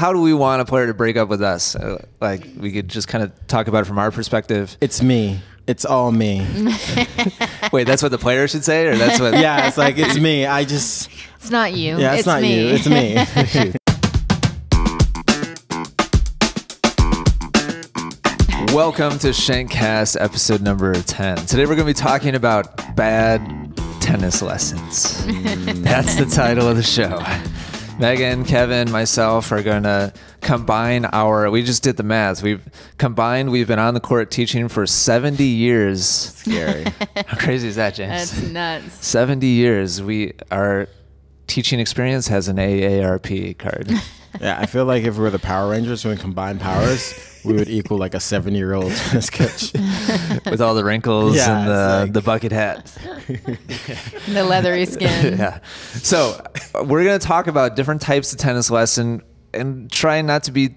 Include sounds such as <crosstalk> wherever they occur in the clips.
how do we want a player to break up with us? Uh, like we could just kind of talk about it from our perspective. It's me. It's all me. <laughs> Wait, that's what the player should say, or that's what? <laughs> yeah, it's like it's me. I just. It's not you. Yeah, it's, it's not me. you. It's me. <laughs> Welcome to Shankcast episode number 10. Today we're going to be talking about bad tennis lessons. That's the title of the show. Megan, Kevin, myself are going to combine our. We just did the math. We've combined. We've been on the court teaching for 70 years. Scary. <laughs> How crazy is that, James? That's nuts. 70 years. We our teaching experience has an AARP card. <laughs> <laughs> Yeah, I feel like if we were the Power Rangers and we combined powers, we would equal like a seven-year-old <laughs> tennis coach. <laughs> with all the wrinkles Yeah, and the, it's like- the bucket hat. The leathery skin. yeah. So we're going to talk about different types of tennis lesson and try not to be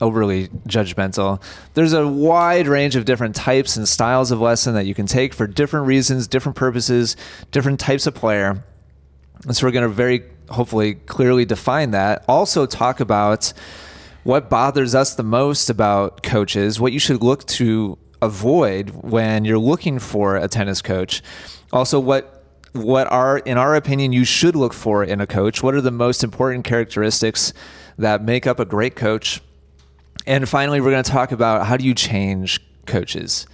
overly judgmental. There's a wide range of different types and styles of lesson that you can take for different reasons, different purposes, different types of player. And so we're going to very hopefully clearly define that. Also talk about what bothers us the most about coaches, what you should look to avoid when you're looking for a tennis coach. Also what what are in our opinion you should look for in a coach. What are the most important characteristics that make up a great coach? And finally, we're going to talk about how do you change coaches?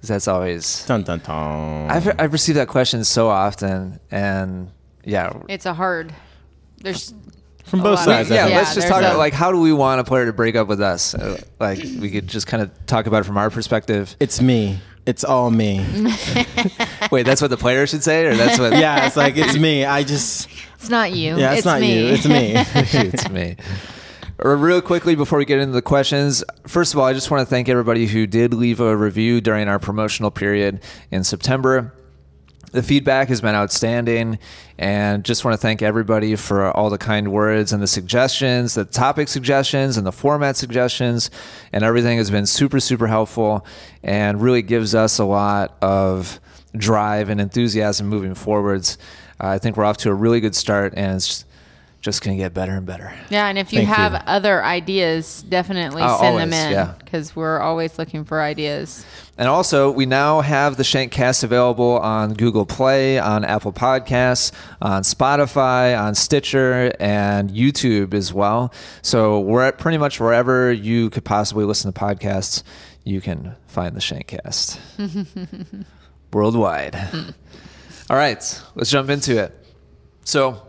'Cause that's always Dun dun dun. I've I've received that question so often, and yeah, It's a hard. There's From both sides. yeah. Yeah, let's just talk a- about like how do we want a player to break up with us? Uh, Like we could just kind of talk about it from our perspective. It's me. It's all me. <laughs> Wait, that's what the player should say, or that's what? <laughs> Yeah, it's like it's me. I just. It's not you. Yeah, it's, not me. you. It's me. <laughs> it's me. Uh, Real quickly before we get into the questions, first of all, I just want to thank everybody who did leave a review during our promotional period in September. The feedback has been outstanding, and just want to thank everybody for all the kind words and the suggestions, the topic suggestions, and the format suggestions, and everything has been super, super helpful and really gives us a lot of drive and enthusiasm moving forwards. Uh, I think we're off to a really good start, and it's just going to get better and better. Yeah, and if you Thank have you. other ideas, definitely Uh, send them always, in yeah. because we're always looking for ideas. And also, we now have the Shankcast available on Google Play, on Apple Podcasts, on Spotify, on Stitcher, and YouTube as well. So we're at pretty much wherever you could possibly listen to podcasts, you can find the Shankcast <laughs> worldwide. All right, let's jump into it. So,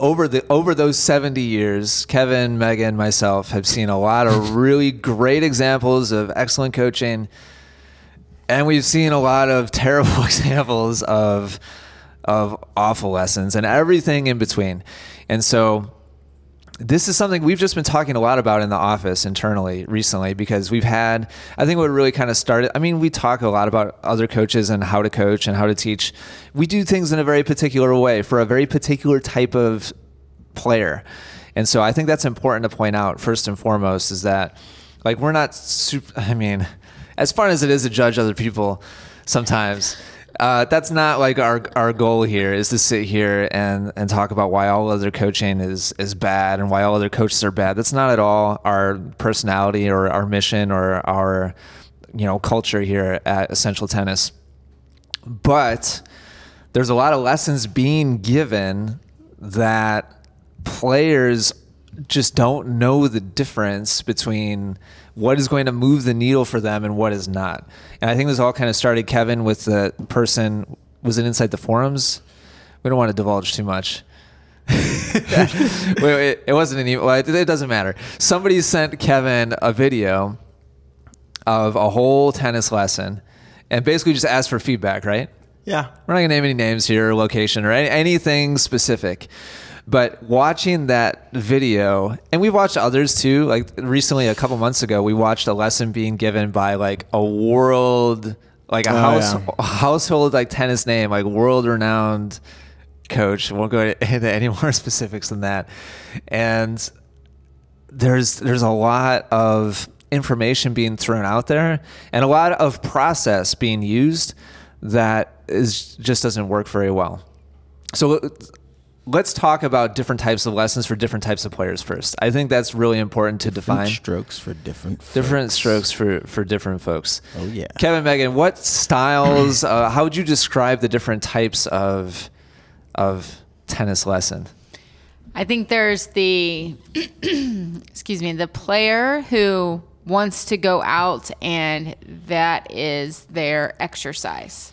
over the over those 70 years, Kevin, Megan, and myself have seen a lot of <laughs> really great examples of excellent coaching and we've seen a lot of <laughs> terrible <laughs> examples of of awful lessons and everything in between. And so this is something we've just been talking a lot about in the office internally recently because we've had I think what really kind of started I mean we talk a lot about other coaches and how to coach and how to teach. We do things in a very particular way for a very particular type of player. And so I think that's important to point out first and foremost is that like we're not super I mean as fun as it is to judge other people sometimes uh, that's not like our our goal here is to sit here and and talk about why all other coaching is is bad and why all other coaches are bad. That's not at all our personality or our mission or our you know culture here at Essential Tennis. But there's a lot of lessons being given that players just don't know the difference between what is going to move the needle for them and what is not. And I think this all kind of started, Kevin, with the person, was it inside the forums? We don't want to divulge too much. <laughs> it wasn't an email. Well, it, it doesn't matter. Somebody sent Kevin a video of a whole tennis lesson and basically just asked for feedback, right? Yeah. We're not gonna name any names here, or location, or anything specific. But watching that video, and we've watched others too. Like recently, a couple months ago, we watched a lesson being given by like a world, like a Oh, house, yeah. household like tennis name, like world renowned coach. Won't go <laughs> into any more specifics than that. And there's there's a lot of information being thrown out there and a lot of process being used that is just doesn't work very well. So let's talk about different types of lessons for different types of players first. I think that's really important to define. Different strokes for different. different folks. strokes for for different folks. Oh, yeah. Kevin, Megan, what styles? uh, how would you describe the different types of of tennis lesson? I think there's the <clears throat> excuse me, the player who wants to go out and that is their exercise.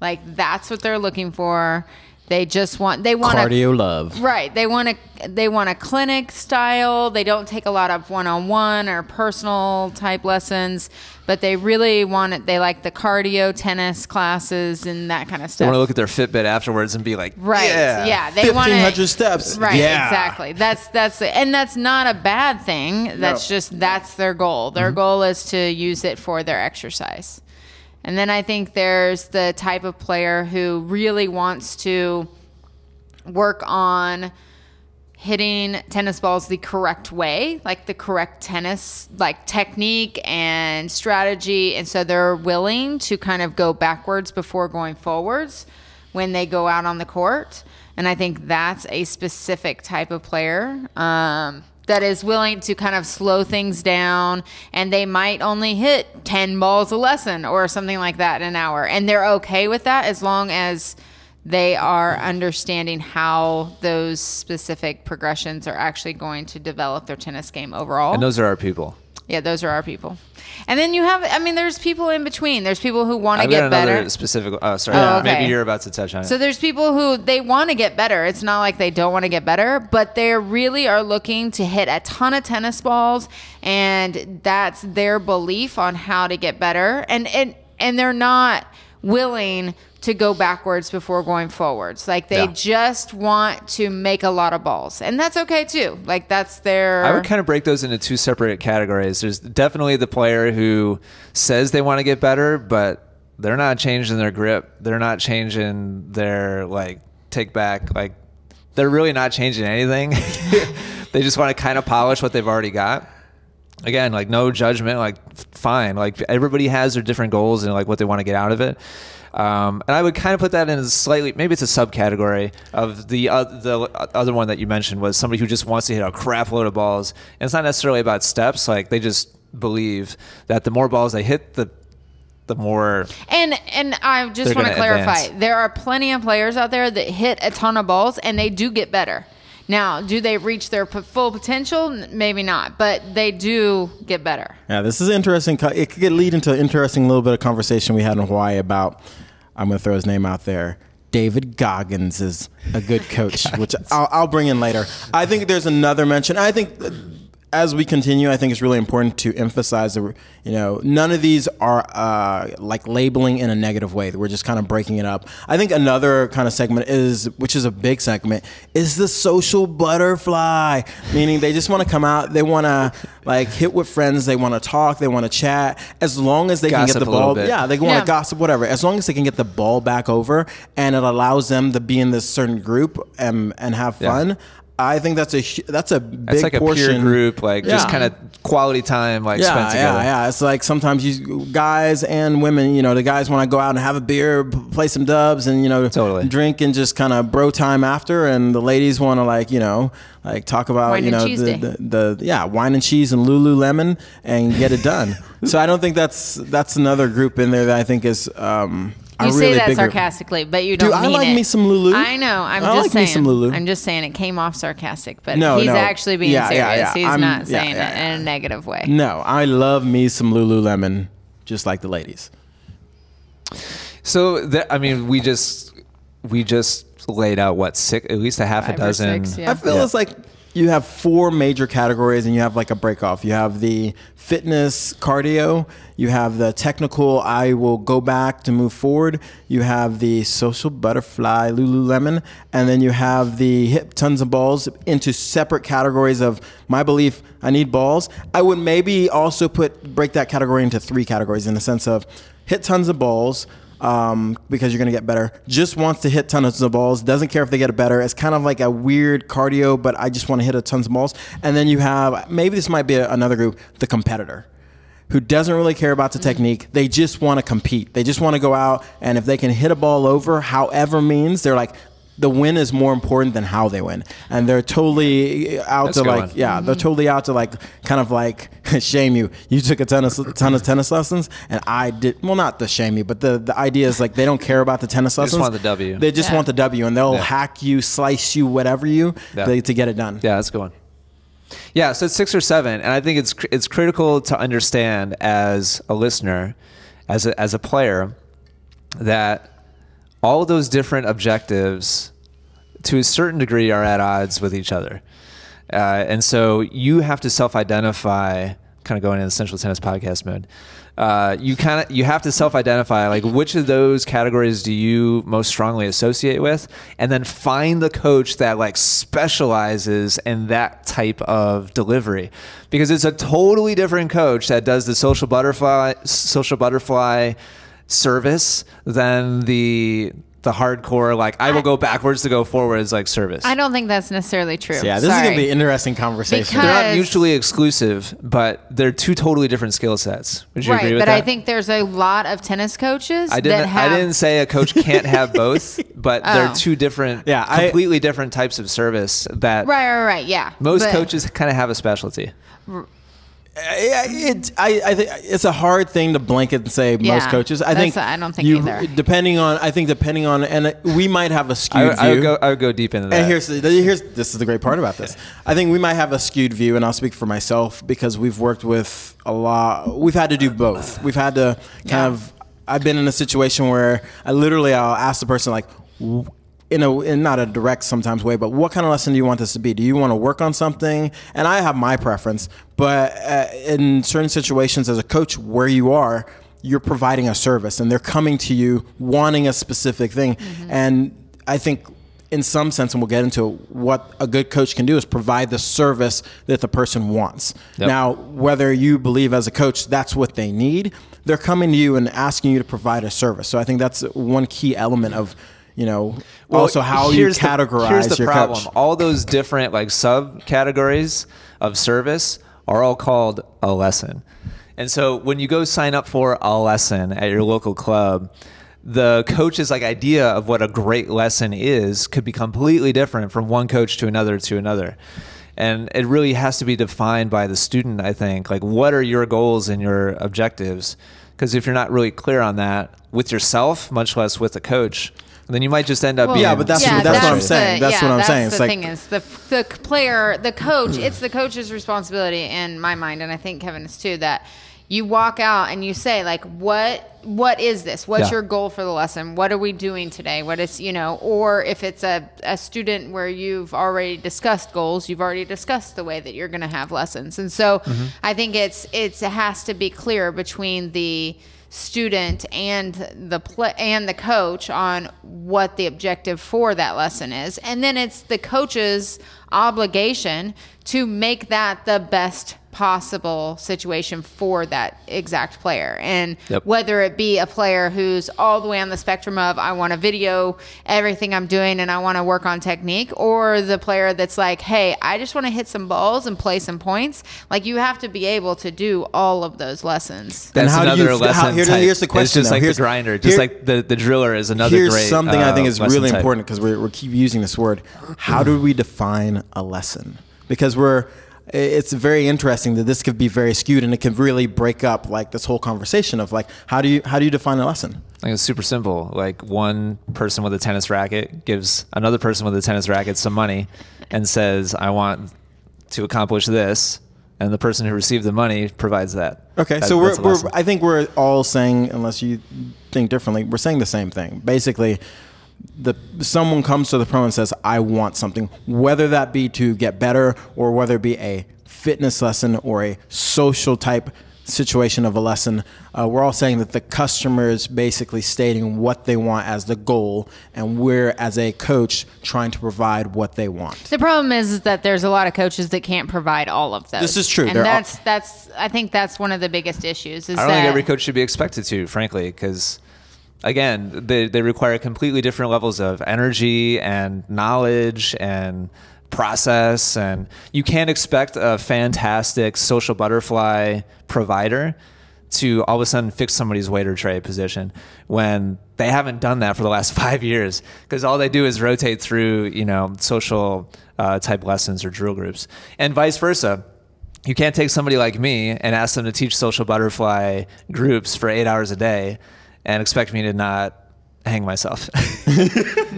Like that's what they're looking for. They just want they want to Cardio love. Right. They want a they want a clinic style. They don't take a lot of one-on-one or personal type lessons, but they really want it. They like the cardio tennis classes and that kind of They stuff. want to look at their Fitbit afterwards and be like, Right. Yeah, Yeah. They want 1500 steps. Right. Yeah. Exactly. That's that's and that's not a bad thing. That's just that's their goal. Their mm-hmm. goal is to use it for their exercise. And then I think there's the type of player who really wants to work on hitting tennis balls the correct way, like the correct tennis like technique and strategy, and so they're willing to kind of go backwards before going forwards when they go out on the court. And I think that's a specific type of player. Um, that is willing to kind of slow things down and they might only hit 10 balls a lesson or something like that in an hour and they're okay with that as long as they are understanding how those specific progressions are actually going to develop their tennis game overall. And those are our people. Yeah, those are our people. And then you have, I mean, there's people in between. There's people who want to get better. specific. Oh, sorry. Oh, uh, okay. Maybe you're about to touch on it. So there's people who they want to get better. It's not like they don't want to get better, but they really are looking to hit a ton of tennis balls, and that's their belief on how to get better. And and and they're not willing to go backwards before going forwards. Like they Yeah. just want to make a lot of balls, and that's okay too. Like that's their. I would kind of break those into two separate categories. There's definitely the player who says they want to get better, but they're not changing their grip. They're not changing their like take back. Like they're really not changing anything. <laughs> they just want to kind of polish what they've already got. Again, like no judgment. Like fine. Like everybody has their different goals and like what they want to get out of it. Um, and I would kind of put that in as slightly, maybe it's a subcategory of the uh, the other one that you mentioned was somebody who just wants to hit a crap load of balls. And it's not necessarily about steps. Like they just believe that the more balls they hit, the the more And and I just want to clarify, advance. there are plenty of players out there that hit a ton of balls and they do get better. Now, do they reach their p- full potential? Maybe not, but they do get better. Yeah, this is interesting. It could lead into an interesting little bit of conversation we had in Hawaii about. I'm going to throw his name out there. David Goggins is a good coach, <laughs> which I'll, I'll bring in later. I think there's another mention. I think as we continue, I think it's really important to emphasize that you know none of these are uh, like labeling in a negative way. We're just kind of breaking it up. I think another kind of segment is, which is a big segment, is the social butterfly, meaning they just want to come out, they want to like hit with friends, they want to talk, they want to chat, as long as they can get the ball. Yeah, they want to Yeah. gossip, whatever. As long as they can get the ball back over and it allows them to be in this certain group and and have Yeah. Fun. I think that's a that's a big it's like a portion. peer group, like just kind of quality time, like Yeah, spent together. yeah, yeah. It's like sometimes you guys and women, you know, the guys want to go out and have a beer, play some dubs, and you know, Totally. drink and just kind of bro time after. And the ladies want to like, you know, like talk about, Wine you know, the, the, the yeah, wine and cheese and Lululemon and get it done. <laughs> so I don't think that's that's another group in there that I think is. um a You say that big sarcastically, but you don't Dude, I mean like it. me some Lulu. I know. I'm I just like me saying. some Lulu. I'm just saying it came off sarcastic, but No, he's no. actually being Yeah, serious. yeah, yeah. He's I'm- not yeah, saying yeah, it in a negative way. No, I love me some Lululemon, just like the ladies. So that, I mean, we just we just laid out what six, at least a half Five a or dozen. six, yeah. I feel Yeah. it's like you have four major categories and you have like a break off. You have the fitness cardio, you have the technical I will go back to move forward, you have the social butterfly Lululemon, and then you have the hit tons of balls into separate categories of my belief I need balls. I would maybe also put break that category into three categories in the sense of hit tons of balls, um, because you're going to get better. Just wants to hit tons of balls. Doesn't care if they get a better. It's kind of like a weird cardio, but I just want to hit a tons of balls. And then you have maybe this might be a, another group, the competitor, who doesn't really care about the technique. They just want to compete. They just want to go out and if they can hit a ball over, however means, they're like. The win is more important than how they win, and they're totally out That's to a good like one. yeah, they're mm-hmm. totally out to like kind of like <laughs> shame you. You took a ton of ton of tennis lessons, and I did well, not the shame you, but the the idea is like they don't care about the tennis just lessons. want the W. They just Yeah. want the W, and they'll Yeah. hack you, slice you, whatever you Yeah. they, to get it done. Yeah, that's a good one. Yeah, so it's six or seven, and I think it's it's critical to understand as a listener, as a, as a player, that all those different objectives, to a certain degree, are at odds with each other, uh, and so you have to self-identify. Kind of going in the Essential Tennis Podcast mode. Uh, you kind of you have to self-identify like which of those categories do you most strongly associate with, and then find the coach that like specializes in that type of delivery, because it's a totally different coach that does the social butterfly social butterfly service than the the hardcore like I will go backwards to go forwards like service. I don't think that's necessarily true. So, yeah, this is gonna be an interesting conversation. Because- they're not mutually exclusive, but they're two totally different skill sets. Would you right, agree with but that? But I think there's a lot of tennis coaches I that didn't. have. I didn't say a coach can't have both, <laughs> <laughs> but they're Oh. two different, Yeah, I- completely different types of service that Right, right, right. Yeah. most But- coaches kind of have a specialty. Yeah, it, I, I think it's a hard thing to blanket and say most coaches. I think I don't think you, either. Depending on, I think depending on, and we might have a skewed I would view. go. I would go deep into that. and here's the- here's this is the great part about this. I think we might have a skewed view, and I'll speak for myself because we've worked with a lot. We've had to do both. We've had to kind Yeah. of. I've been in a situation where I literally I'll ask the person like. W- In a in not a direct sometimes way, but what kind of lesson do you want this to be? Do you want to work on something? And I have my preference, but uh, in certain situations, as a coach, where you are, you're providing a service, and they're coming to you wanting a specific thing. And I think in some sense, and we'll get into it, what a good coach can do is provide the service that the person wants. Yep. Now, whether you believe as a coach that's what they need, they're coming to you and asking you to provide a service. So I think that's one key element of, you know, Well, also how you here's the- categorize here's the your problem. coach. All those different like subcategories of service are all called a lesson. And so when you go sign up for a lesson at your local club, the coach's like idea of what a great lesson is could be completely different from one coach to another to another. And it really has to be defined by the student, I think. Like what are your goals and your objectives? Because if you're not really clear on that with yourself, much less with a coach, then you might just end up Well, Yeah, but that's- that's what I'm the- saying. That's yeah, what I'm that's saying. The It's like- thing is, the the player, the coach, <clears throat> it's the coach's responsibility in my mind, and I think Kevin is too. That you walk out and you say like, what what is this? What's Yeah. your goal for the lesson? What are we doing today? What is you know? Or if it's a a student where you've already discussed goals, you've already discussed the way that you're going to have lessons, and so Mm-hmm. I think it's it's it has to be clear between the student and the play and the coach on what the objective for that lesson is. And then it's the coach's obligation to make that the best possible situation for that exact player and Yep. whether it be a player who's all the way on the spectrum of I want to video everything I'm doing and I want to work on technique or the player that's like hey I just want to hit some balls and play some points like you have to be able to do all of those lessons And That's how do another you- lesson how- here- type. here's the question. It's question, just though. like Here's- the grinder, just here- like the, the driller is another Here's great. something I uh, think is really type. important because we we keep using this word. How do we define a lesson? Because we're it's very interesting that this could be very skewed and it can really break up like this whole conversation of like how do you how do you define a lesson? Like it's super simple. Like one person with a tennis racket gives another person with a tennis racket some money and says, "I want to accomplish this," and the person who received the money provides that. Okay, That- so we're, we're. I think we're all saying, unless you think differently, we're saying the same thing. Basically, the someone comes to the pro and says, "I want something," whether that be to get better or whether it be a fitness lesson or a social type situation of a lesson. Uh, we're all saying that the customer is basically stating what they want as the goal, and we're as a coach trying to provide what they want. The problem is, is that there's a lot of coaches that can't provide all of those. This is true. and There are- that's that's I think that's one of the biggest issues. Is I don't that think every coach should be expected to, frankly, because again, they, they require completely different levels of energy and knowledge and process. And you can't expect a fantastic social butterfly provider to all of a sudden fix somebody's waiter tray position when they haven't done that for the last <laughs> five years because all they do is rotate through you know social uh, type lessons or drill groups and vice versa you can't take somebody like me and ask them to teach social butterfly groups for eight hours a day and expect me to not hang myself <laughs>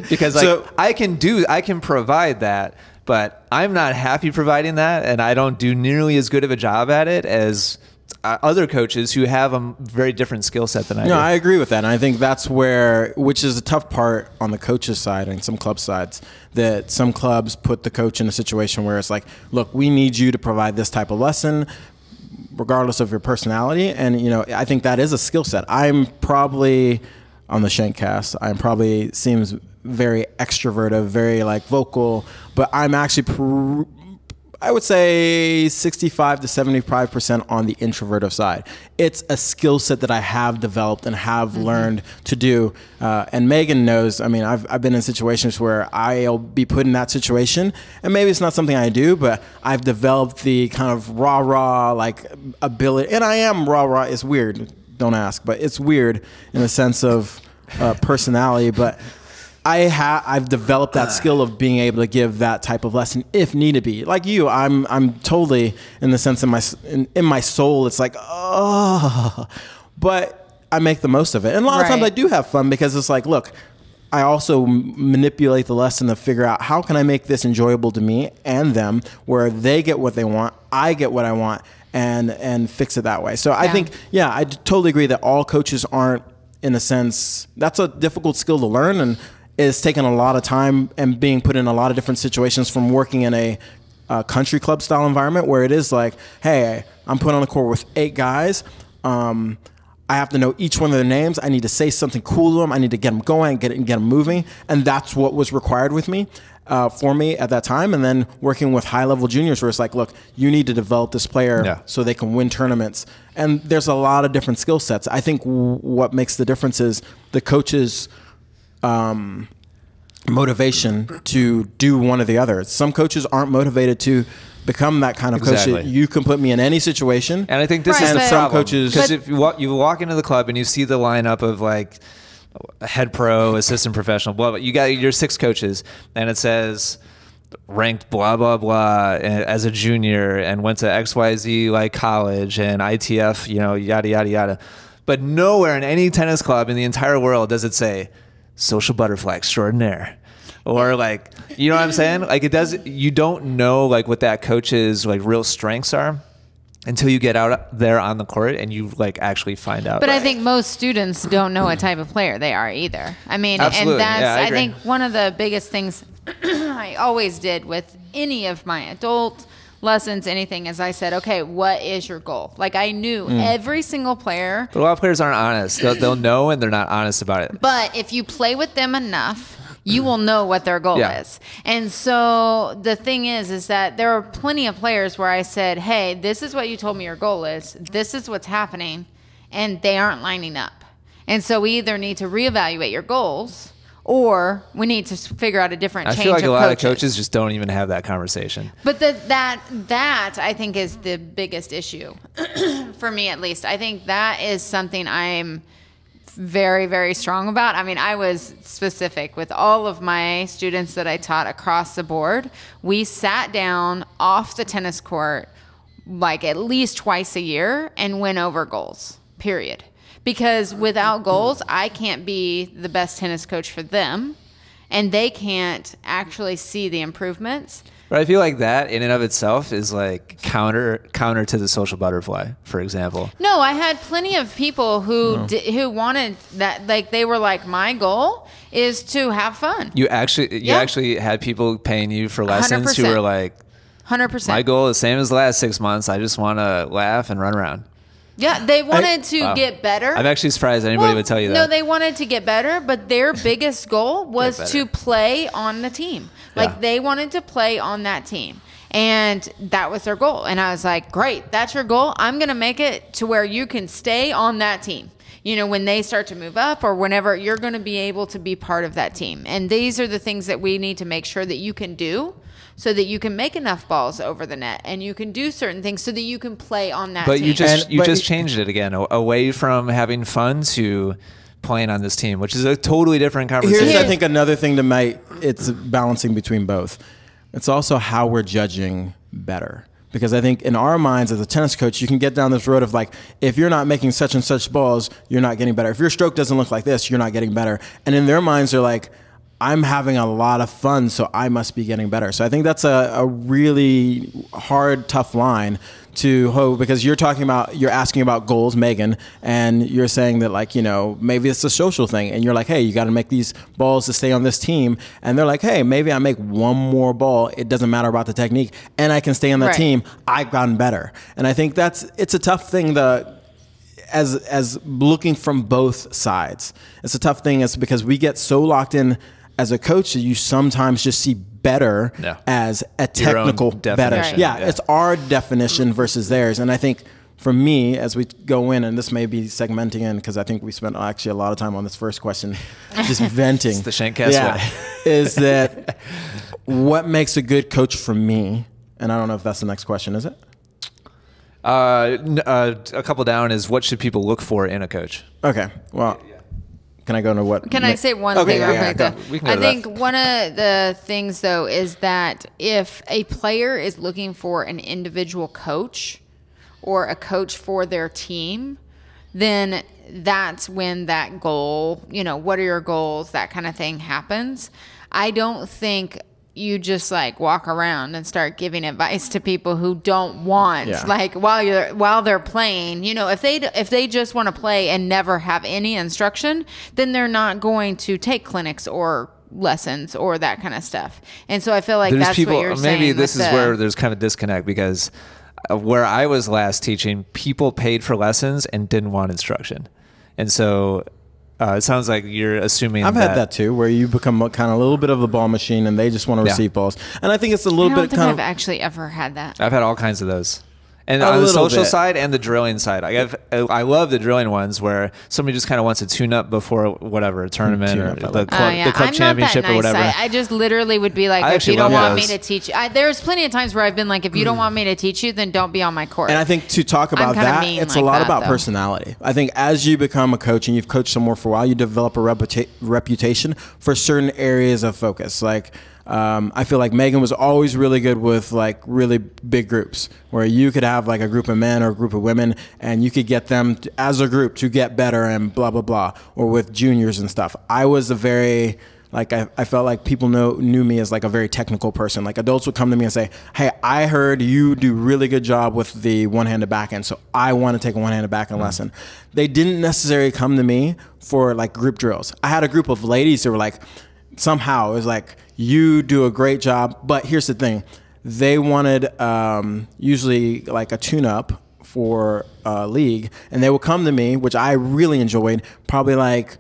because like So- I can do I can provide that but I'm not happy providing that and I don't do nearly as good of a job at it as uh, other coaches who have a very different skill set than I do. No, do. I agree with that. And I think that's where, which is a tough part on the coach's side and some club sides, that some clubs put the coach in a situation where it's like, look, we need you to provide this type of lesson, regardless of your personality. And, you know, I think that is a skill set. I'm probably on the Shankcast, I'm probably seems very extroverted, very like vocal, but I'm actually. Pr- I would say 65 to 75% on the introverted side. It's a skill set that I have developed and have learned to do. Uh, and Megan knows, I mean, I've, I've been in situations where I'll be put in that situation, and maybe it's not something I do, but I've developed the kind of rah rah like ability. And I am rah rah, it's weird, don't ask, but it's weird in the sense of uh, personality. But I have I've developed that skill of being able to give that type of lesson if needed be. Like you, I'm I'm totally in the sense in my in, in my soul. It's like oh, but I make the most of it. And a lot of times I do have fun because it's like, look, I also manipulate the lesson to figure out how can I make this enjoyable to me and them, where they get what they want, I get what I want, and and fix it that way. So I think yeah, I totally agree that all coaches aren't in a sense that's a difficult skill to learn and is taking a lot of time and being put in a lot of different situations from working in a uh, country club style environment where it is like, hey, I'm put on the court with eight guys. Um, I have to know each one of their names. I need to say something cool to them. I need to get them going, get get them moving, and that's what was required with me. Uh, for me at that time, and then working with high level juniors, where it's like, look, you need to develop this player Yeah. so they can win tournaments. And there's a lot of different skill sets. I think w- what makes the difference is the coaches um, motivation to do one or the other. Some coaches aren't motivated to become that kind of coach. Exactly. that You can put me in any situation. And I think this Right, is the Some problem. coaches- because if you walk, you walk into the club and you see the lineup of like a head pro, assistant professional, blah blah. You got your six coaches, and it says ranked blah blah blah as a junior and went to XYZ like college and ITF, you know, yada yada yada. But nowhere in any tennis club in the entire world does it say social butterfly extraordinaire. Or like, you know what I'm saying? Like it does you don't know like what that coach's like real strengths are until you get out there on the court and you like actually find out. But I think most students don't know what type of player they are either. I mean, Absolutely. and that's Yeah, I I, think one of the biggest things <clears throat> I always did with any of my adult lessons, anything, is I said, okay, what is your goal? Like I knew Mm. every single player, But a lot of players aren't honest. They'll, they'll know and they're not honest about it. but if you play with them enough, you will know what their goal Yeah. is. And so the thing is, is that there are plenty of players where I said, hey, this is what you told me your goal is. This is what's happening. And they aren't lining up. And so we either need to reevaluate your goals or we need to figure out a different I change feel like a lot coaches. of coaches just don't even have that conversation. But the, that that I think is the biggest issue <clears throat> for me, at least. I think that is something I'm very very strong about. I mean, I was specific with all of my students that I taught across the board. We sat down off the tennis court like at least twice a year and went over goals. Period. Because without goals, I can't be the best tennis coach for them and they can't actually see the improvements. But I feel like that in and of itself is like counter counter to the social butterfly, for example. No, I had plenty of people who di- who wanted that. Like they were like, my goal is to have fun. You actually you Yeah. actually had people paying you for lessons who 100%. were like, Hundred percent. my goal is same as the last six months. I just want to laugh and run around. Yeah, they wanted to Wow. get better. I'm actually surprised anybody Well, would tell you that. No, they wanted to get better, but their <laughs> biggest goal was to play on the team. Like Yeah. they wanted to play on that team. And that was their goal. And I was like, great, that's your goal. I'm going to make it to where you can stay on that team. You know, when they start to move up or whenever you're going to be able to be part of that team. And these are the things that we need to make sure that you can do so that you can make enough balls over the net and you can do certain things so that you can play on that But team. you just And- you but just it- changed it again away from having fun to playing on this team, which is a totally different conversation. Here's, I think, another thing to might it's balancing between both. It's also how we're judging better. Because I think in our minds as a tennis coach, you can get down this road of like, if you're not making such and such balls, you're not getting better. If your stroke doesn't look like this, you're not getting better. And in their minds, they're like, I'm having a lot of fun, so I must be getting better. So I think that's a, a really hard, tough line to hoe because you're talking about, you're asking about goals, Megan, and you're saying that, like, you know, maybe it's a social thing. And you're like, hey, you got to make these balls to stay on this team. And they're like, hey, maybe I make one more ball. It doesn't matter about the technique, and I can stay on that Right. team. I've gotten better. And I think that's, it's a tough thing to, as as looking from both sides. It's a tough thing is because we get so locked in as a coach that you sometimes just see better Yeah. as a technical better. definition, Yeah, yeah. it's our definition versus theirs. And I think for me, as we go in, and this may be segmenting in because I think we spent actually a lot of time on this first question, <laughs> just venting. It's the Shankcast yeah, way. is that what makes a good coach for me? And I don't know if that's the next question, is it? Uh, uh, a couple down is what should people look for in a coach? Okay. Well, can I go into what? Can I say one Okay, thing yeah, yeah, can I think that. one of the things though is that if a player is looking for an individual coach or a coach for their team, then that's when that goal, you know, what are your goals, that kind of thing happens. I don't think you just like walk around and start giving advice to people who don't want Yeah. like while you're while they're playing you know if they if they just want to play and never have any instruction then they're not going to take clinics or lessons or that kind of stuff and so i feel like there's that's people what you're saying maybe this is the- where there's kind of disconnect because uh, where i was last teaching people paid for lessons and didn't want instruction and so uh, it sounds like you're assuming I've had that too, where you become a, kind of a little bit of a ball machine, and they just want to Yeah. receive balls. And I think it's a little I don't bit think kind i've of actually ever had that i've had all kinds of those and A on the social bit. side and the drilling side I, have, I love the drilling ones where somebody just kind of wants to tune up before whatever a tournament Tune or up, the like club, Oh, yeah. the club I'm championship not that or nice. whatever I, I just literally would be like, I if you don't want those. me to teach, I, there's plenty of times where I've been like, if you don't want me to teach you, then don't be on my court. And I think to talk about that, it's like a lot that, about though. personality. I think as you become a coach and you've coached somewhere for a while, you develop a reputa- reputation for certain areas of focus. Like, um, I feel like Megan was always really good with like really big groups where you could have like a group of men or a group of women and you could get them to, as a group to get better and blah, blah, blah, or with juniors and stuff. I was a very, like I, I felt like people know knew me as like a very technical person. Like adults would come to me and say, "Hey, I heard you do really good job with the one-handed backhand, so I want to take a one-handed backhand lesson." They didn't necessarily come to me for like group drills. I had a group of ladies that were like, somehow it was like, "You do a great job," but here's the thing: they wanted um, usually like a tune-up for a league, and they would come to me, which I really enjoyed, probably like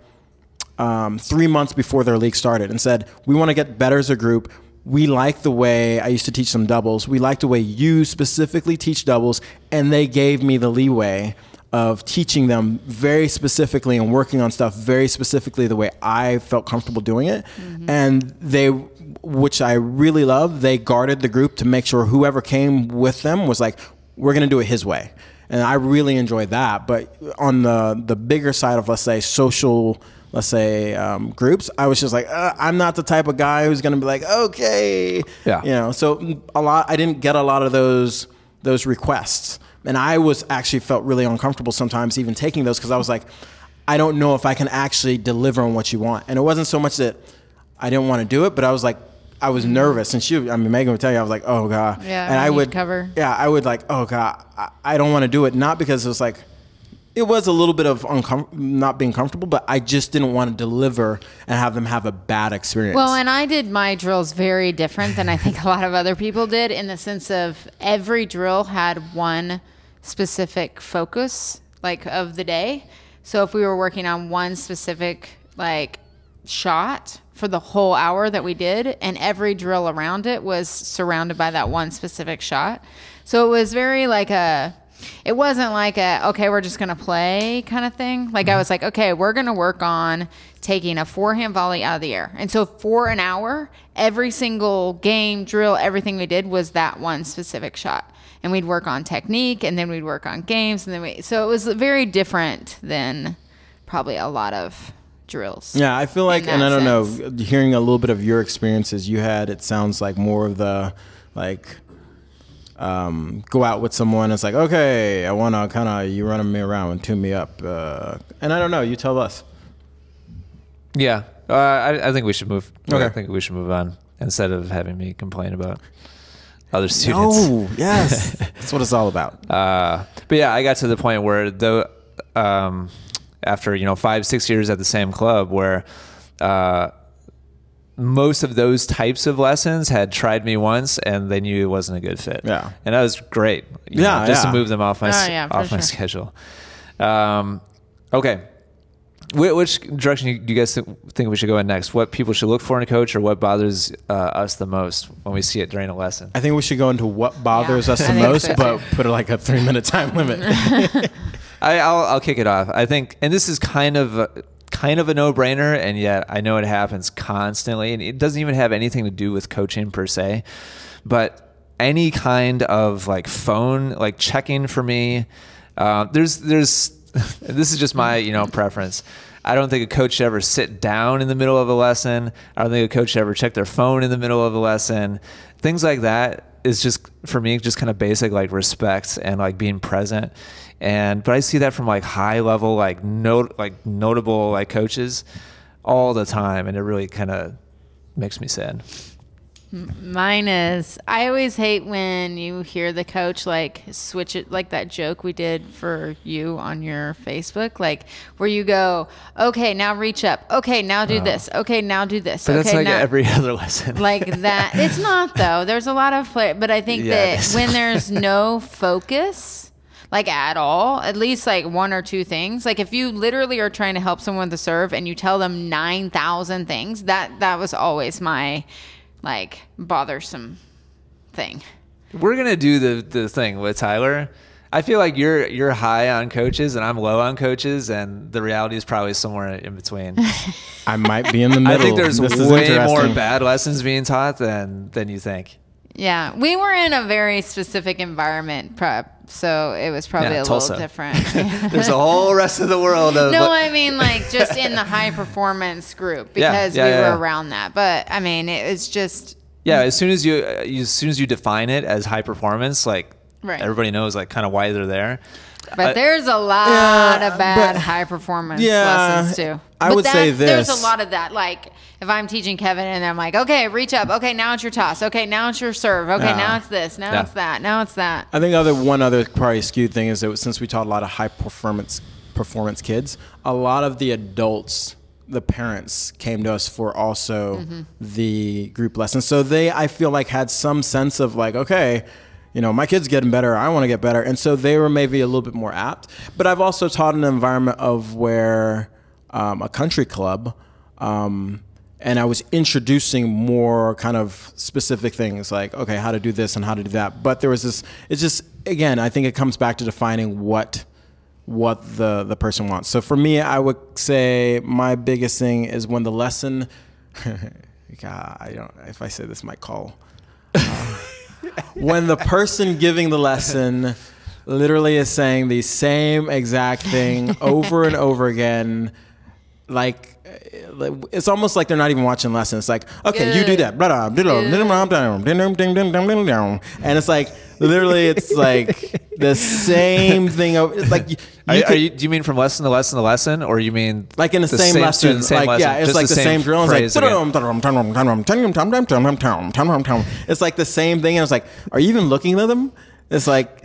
um, three months before their league started and said, We want to get better as a group. We like the way I used to teach some doubles. We like the way you specifically teach doubles. And they gave me the leeway of teaching them very specifically and working on stuff very specifically the way I felt comfortable doing it. And they, which I really love, they guarded the group to make sure whoever came with them was like, we're going to do it his way. And I really enjoyed that. But on the, the bigger side of, let's say, social let's say um, groups i was just like uh, i'm not the type of guy who's going to be like okay Yeah. you know so a lot i didn't get a lot of those those requests and i was actually felt really uncomfortable sometimes even taking those because i was like i don't know if i can actually deliver on what you want and it wasn't so much that i didn't want to do it but i was like I was mm-hmm. nervous, and she, I mean, Megan would tell you, I was like, "Oh God," Yeah, and I I would cover. Yeah, I would like, "Oh God, I, I don't want to do it," not because it was like, it was a little bit of uncom- not being comfortable, but I just didn't want to deliver and have them have a bad experience. Well, and I did my drills very different than I think a lot of other people did in the sense of every drill had one specific focus, like of the day. So if we were working on one specific like shot for the whole hour that we did, and every drill around it was surrounded by that one specific shot. So it was very like a. It wasn't like a okay, we're just gonna play kind of thing. Like I mm-hmm. was like, okay, we're gonna work on taking a forehand volley out of the air. And so for an hour, every single game, drill, everything we did was that one specific shot. And we'd work on technique and then we'd work on games and then we so it was very different than probably a lot of drills. Yeah, I feel like, and I don't sense. know, hearing a little bit of your experiences you had, it sounds like more of the like um, go out with someone. It's like, okay, I want to kind of you running me around and tune me up, uh, and I don't know. You tell us. Yeah, uh, I, I think we should move. Okay. I think we should move on instead of having me complain about other students. Oh, yes, <laughs> that's what it's all about. Uh, but yeah, I got to the point where though, um, after you know five six years at the same club, where uh, most of those types of lessons had tried me once and they knew it wasn't a good fit. Yeah. and that was great. you Yeah, know, just yeah. to move them off my Oh, yeah, for off my sure. schedule. Um, okay. Wh- Which direction do you guys th- think we should go in next? What people should look for in a coach, or what bothers uh, us the most when we see it during a lesson? I think we should go into what bothers Yeah, us the <laughs> most, so, but too. put like a three minute time limit. <laughs> <laughs> I, I'll, I'll kick it off. I think, and this is kind of a, kind of a no brainer, and yet I know it happens constantly, and it doesn't even have anything to do with coaching per se, but any kind of like phone like checking for me. Uh, there's there's <laughs> this is just my you know preference. I don't think a coach should ever sit down in the middle of a lesson. I don't think a coach should ever check their phone in the middle of a lesson. Things like that is just for me just kind of basic like respect and like being present. And but I see that from like high level like note like notable like coaches all the time, and it really kind of makes me sad. Mine is I always hate when you hear the coach like switch it like that joke we did for you on your Facebook, like where you go, okay, now reach up, okay, now do oh. this, okay, now do this, But okay, that's like now every <laughs> other lesson. like that. It's not though. There's a lot of play, but I think <laughs> Yeah, that when there's no focus, like at all, at least like one or two things. Like if you literally are trying to help someone to serve and you tell them nine thousand things, that that was always my like bothersome thing. We're gonna do the the thing with Tyler. I feel like you're you're high on coaches and I'm low on coaches, and the reality is probably somewhere in between. <laughs> I might be in the middle. I think there's This way more bad lessons being taught than than you think. Yeah, we were in a very specific environment prep, so it was probably Yeah, a Tulsa. little different. <laughs> There's a <laughs> whole rest of the world of No, I mean like just in the high performance group <laughs> because yeah, we yeah, were yeah. around that. But I mean, it was just yeah. As soon as you, uh, you as soon as you define it as high performance, like Right. everybody knows like kind of why they're there. But I- there's a lot Yeah, of bad but- high performance Yeah, lessons too. I But would that- say there's a lot of that. Like if I'm teaching Kevin and I'm like, okay, reach up. Okay, now it's your toss. Okay, now it's your serve. Okay, Yeah. now it's this. Now Yeah. it's that. Now it's that. I think other one other probably skewed thing is that since we taught a lot of high performance performance kids, a lot of the adults, the parents came to us for also Mm-hmm. the group lessons. So they I feel like had some sense of like, okay, you know, my kid's getting better, I want to get better. And so they were maybe a little bit more apt. But I've also taught in an environment of where um, a country club um, and I was introducing more kind of specific things like, okay, how to do this and how to do that. But there was this. It's just again, I think it comes back to defining what what the the person wants. So for me, I would say my biggest thing is when the lesson. <laughs> God, I don't. If I say this, might call. uh, when the person giving the lesson literally is saying the same exact thing <laughs> over and over again like it's almost like they're not even watching lessons. Like, okay, Good. you do that, and it's like literally, it's like the same thing. Like, you, you are, are you, do you mean from lesson to lesson to lesson, or you mean like in the, the same, same lesson? Student, same like, lesson, yeah, it's like the, the same, same drill. It's like, it's like the same thing. And it's like, are you even looking at them? It's like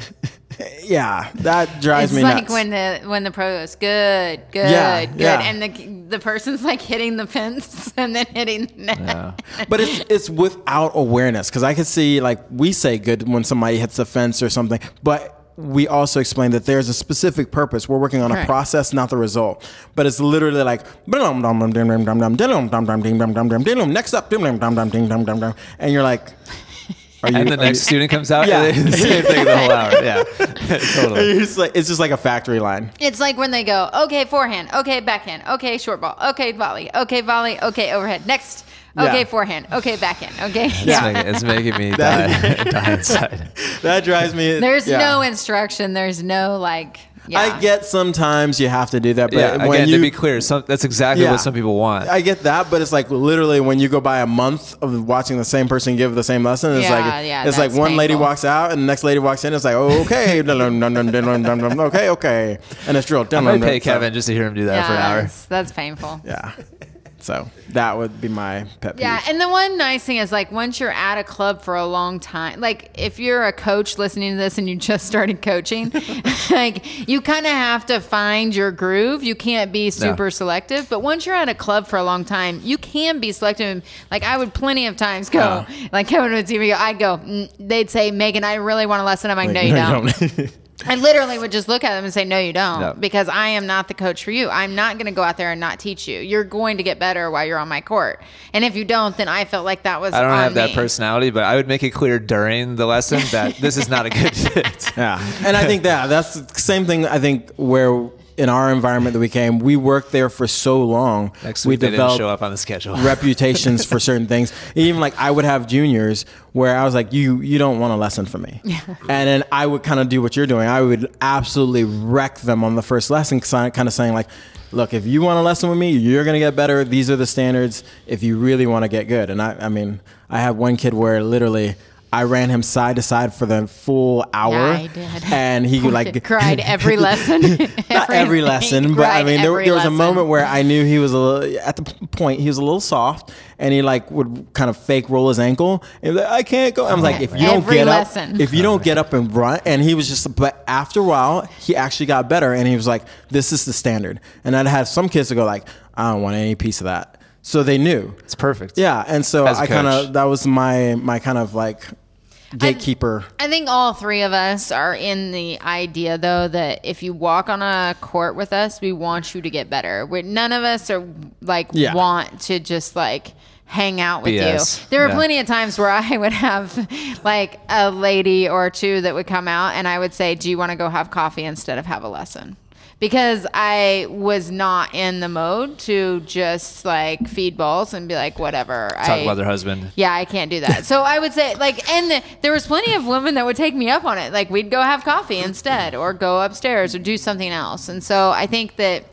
yeah, that drives It's me like nuts. when the when the pro goes good, good, Yeah, good, yeah. and the the person's like hitting the pins and then hitting the net. but it's it's without awareness because I could see like we say good when somebody hits the fence or something, but we also explain that there's a specific purpose. We're working on a Correct. process, not the result. But it's literally like next up, and you're like, Are you? and the are next you- student comes out. <laughs> Yeah. Yeah, the same thing the whole hour. Yeah, <laughs> <laughs> totally. It's like it's just like a factory line. It's like when they go, okay, forehand, okay, backhand, okay, short ball, okay, volley, okay, volley, okay, overhead. Next, okay, Yeah. forehand, okay, backhand, okay. It's, Yeah. making, it's making me die, die inside. That drives me. There's yeah. no instruction. There's no like. Yeah. I get sometimes you have to do that, but Yeah, when again, you to be clear, some, that's exactly Yeah. what some people want. I get that, but it's like literally when you go by a month of watching the same person give the same lesson, it's Yeah, like yeah, it's like that's one lady walks out and the next lady walks in. It's like oh, okay, <laughs> okay, okay, and it's drilled. I Dun, might dun, dun. pay Kevin just to hear him do that for an hour. that's, that's painful. yeah, so that would be my pet peeve. Yeah, and the one nice thing is like once you're at a club for a long time, like if you're a coach listening to this and you just <laughs> started coaching, <laughs> like you kind of have to find your groove. You can't be super selective, but once you're at a club for a long time, you can be selective. Like I would plenty of times go, like Kevin would see me go, I'd go, mm, they'd say, Megan, I really want a lesson. I'm like, <laughs> no, you don't. I literally would just look at them and say, "No, you don't," No. because I am not the coach for you. I'm not going to go out there and not teach you. You're going to get better while you're on my court, and if you don't, then I felt like that was. I don't on have that personality, but I would make it clear during the lesson that this is not a good <laughs> fit. Yeah, and I think that that's the same thing. I think where in our environment that we came, we worked there for so long. Next we week they didn't developed show up on the schedule. <laughs> reputations for certain things. Even like I would have juniors where I was like, "You you don't want a lesson from me," and then I would kind of do what you're doing. I would absolutely wreck them on the first lesson, kind of saying like. Look, if you want a lesson with me, you're gonna get better. These are the standards. If you really want to get good, and I, I mean, I had one kid where literally I ran him side to side for the full hour, Yeah, I did. and he <laughs> Poor like cried <laughs> every lesson. not every <laughs> lesson, but I mean, there, there was a moment where I knew he was a little at the point he was a little soft, and he like would kind of fake roll his ankle. And he'd be like, I can't go. I'm like, if you don't Every get lesson. up, if you don't get up and run, and he was just. But after a while, he actually got better, and he was like, this is the standard. And I'd have some kids to go like, I don't want any piece of that. So they knew. It's perfect. Yeah, and so i kind of that was my my kind of like gatekeeper. I think all three of us are in the idea, though, that if you walk on a court with us, we want you to get better. We're, none of us are like Yeah. want to just like hang out with BS. you. There were Yeah. plenty of times where I would have like a lady or two that would come out, and I would say, "Do you want to go have coffee instead of have a lesson?" Because I was not in the mode to just like feed balls and be like, whatever. Talk I, about their husband. yeah, I can't do that. So I would say like, and the, there was plenty of women that would take me up on it. Like we'd go have coffee instead, or go upstairs, or do something else. And so I think that.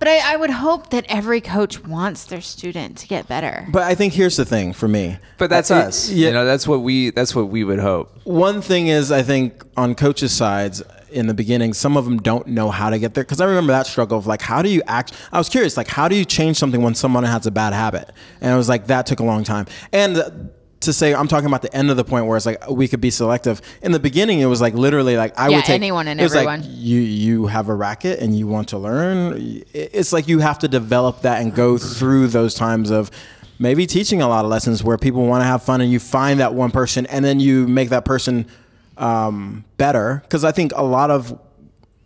But I, I would hope that every coach wants their student to get better. But I think here's the thing for me. But that's I- us. yeah. You know, that's what we that's what we would hope. One thing is, I think on coaches' sides in the beginning, some of them don't know how to get there. Because I remember that struggle of like, how do you act? I was curious, like, how do you change something when someone has a bad habit? And it was like that took a long time. And to say, I'm talking about the end of the point where it's like we could be selective. In the beginning, it was like literally like I Yeah, would take anyone and it was everyone. Like, you you have a racket and you want to learn. It's like you have to develop that and go through those times of maybe teaching a lot of lessons where people want to have fun and you find that one person and then you make that person um, better because i think a lot of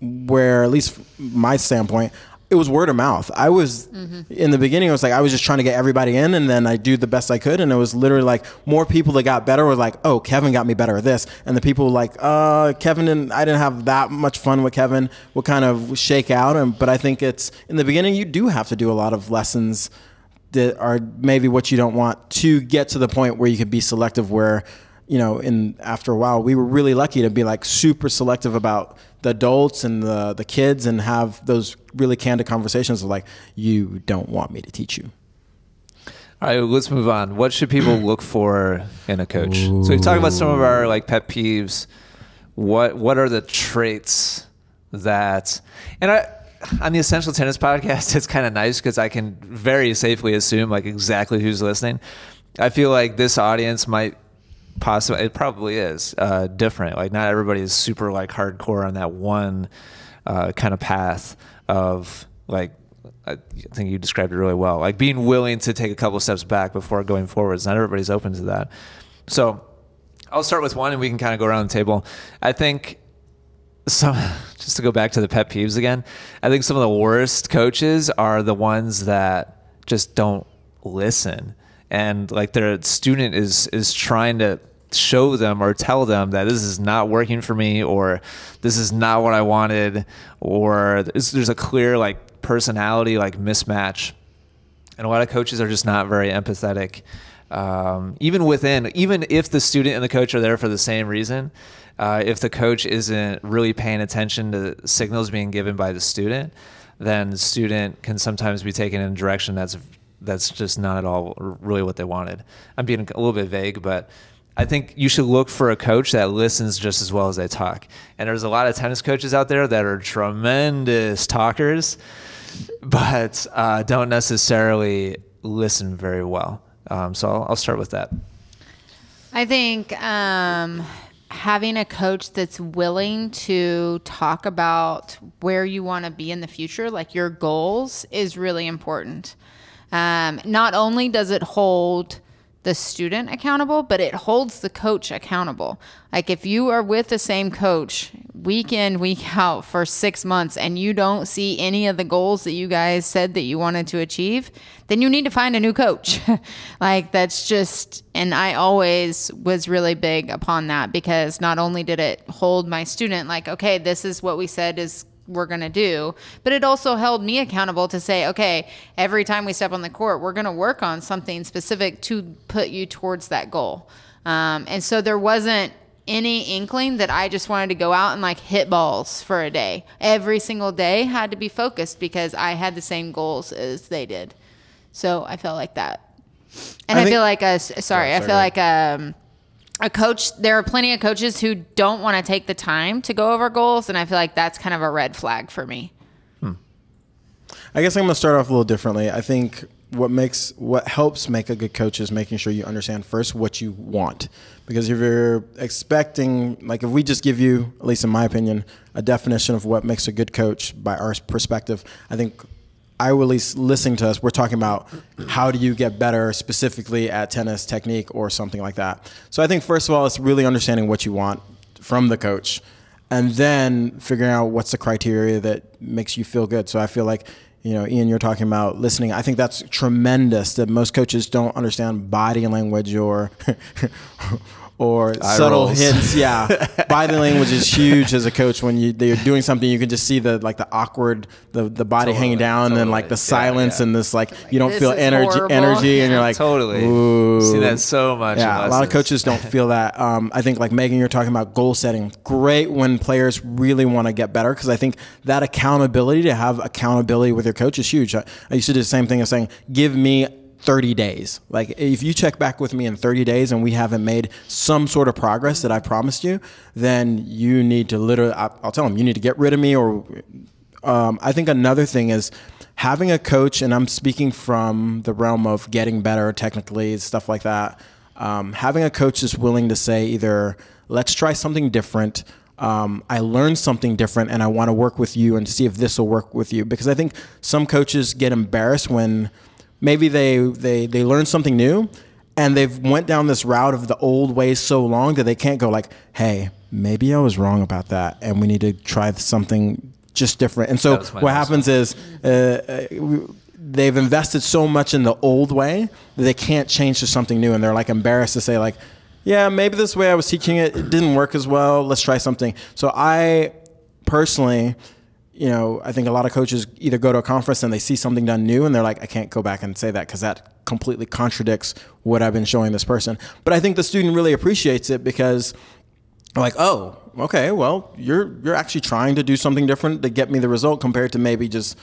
where at least my standpoint it was word of mouth. I was in the beginning it was like i was just trying to get everybody in and then i do the best i could and it was literally like more people that got better were like oh kevin got me better at this. And the people like uh kevin and i didn't have that much fun with kevin would kind of shake out and but i think it's in the beginning you do have to do a lot of lessons that are maybe what you don't want to get to the point where you could be selective where you know in after a while we were really lucky to be like super selective about the adults and the the kids and have those really candid conversations of like you don't want me to teach you All right, let's move on. What should people <clears throat> look for in a coach? So we've talked about some of our like pet peeves. What what are the traits that and I on the Essential Tennis podcast, <laughs> it's kind of nice because I can very safely assume like exactly who's listening. I feel like this audience might possibly it probably is uh, different. Like not everybody is super like hardcore on that one uh, kind of path of like I think you described it really well. Like being willing to take a couple steps back before going forwards. Not everybody's open to that. So I'll start with one and we can kind of go around the table. I think some <laughs> just to go back to the pet peeves again, I think some of the worst coaches are the ones that just don't listen. and like their student is is trying to show them or tell them that this is not working for me or this is not what I wanted or there's, a clear like personality like mismatch. And a lot of coaches are just not very empathetic um, even within even if the student and the coach are there for the same reason uh, if the coach isn't really paying attention to signals being given by the student then the student can sometimes be taken in a direction that's that's just not at all really what they wanted. I'm being a little bit vague but I think you should look for a coach that listens just as well as they talk. And there's a lot of tennis coaches out there that are tremendous talkers, <laughs> but uh, don't necessarily listen very well. Um, so I'll, I'll, start with that. I think um, having a coach that's willing to talk about where you want to be in the future, like your goals, is really important. Um, not only does it hold the student accountable, but it holds the coach accountable. Like if you are with the same coach week in, week out for six months and you don't see any of the goals that you guys said that you wanted to achieve, then you need to find a new coach. <laughs> like that's just, and I always was really big upon that because not only did it hold my student, like, okay, this is what we said is we're going to do. But it also held me accountable to say, okay, every time we step on the court, we're going to work on something specific to put you towards that goal. Um, and so there wasn't any inkling that I just wanted to go out and like hit balls for a day. Every single day had to be focused because I had the same goals as they did. So I felt like that. And I, I feel like a sorry, sorry, I feel like um a coach there are plenty of coaches who don't want to take the time to go over goals and i feel like that's kind of a red flag for me. Hmm. i guess i'm going to start off a little differently. I think what makes what helps make a good coach is making sure you understand first what you want. Because if you're expecting like if we just give you at least in my opinion a definition of what makes a good coach by our perspective i think I will least listening to us, we're talking about how do you get better specifically at tennis technique or something like that. So I think first of all, it's really understanding what you want from the coach, and then figuring out what's the criteria that makes you feel good. So I feel like you know, Ian, you're talking about listening. I think that's tremendous that most coaches don't understand body language or <laughs> or Eye subtle rolls. hints. Yeah, <laughs> body language is huge as a coach. When you they're doing something, you can just see the like the awkward, the the body totally, hanging down, totally. and like the silence yeah, yeah. and this like you don't this feel energy horrible. energy, and you're like totally. Ooh. See that so much. Yeah, a lot of coaches don't <laughs> feel that. Um, I think like Megan, you're talking about goal setting. Great when players really want to get better because I think that accountability to have accountability with your coach is huge. I, I used to do the same thing as saying, give me 30 days. Like if you check back with me in 30 days and we haven't made some sort of progress that I promised you, then you need to literally, I'll tell them, you need to get rid of me. Or um, I think another thing is having a coach, and I'm speaking from the realm of getting better technically, stuff like that. Um, having a coach that's willing to say either, let's try something different. Um, I learned something different and I want to work with you and see if this will work with you. Because I think some coaches get embarrassed when maybe they they they learned something new and they've went down this route of the old ways so long that they can't go like hey maybe i was wrong about that and we need to try something just different. And so what happens is uh, uh they've invested so much in the old way that they can't change to something new and they're like embarrassed to say like yeah maybe this way i was teaching it, it didn't work as well let's try something. So i personally you know, I think a lot of coaches either go to a conference and they see something done new and they're like, I can't go back and say that because that completely contradicts what I've been showing this person. But I think the student really appreciates it because, like, oh, okay, well, you're you're actually trying to do something different to get me the result compared to maybe just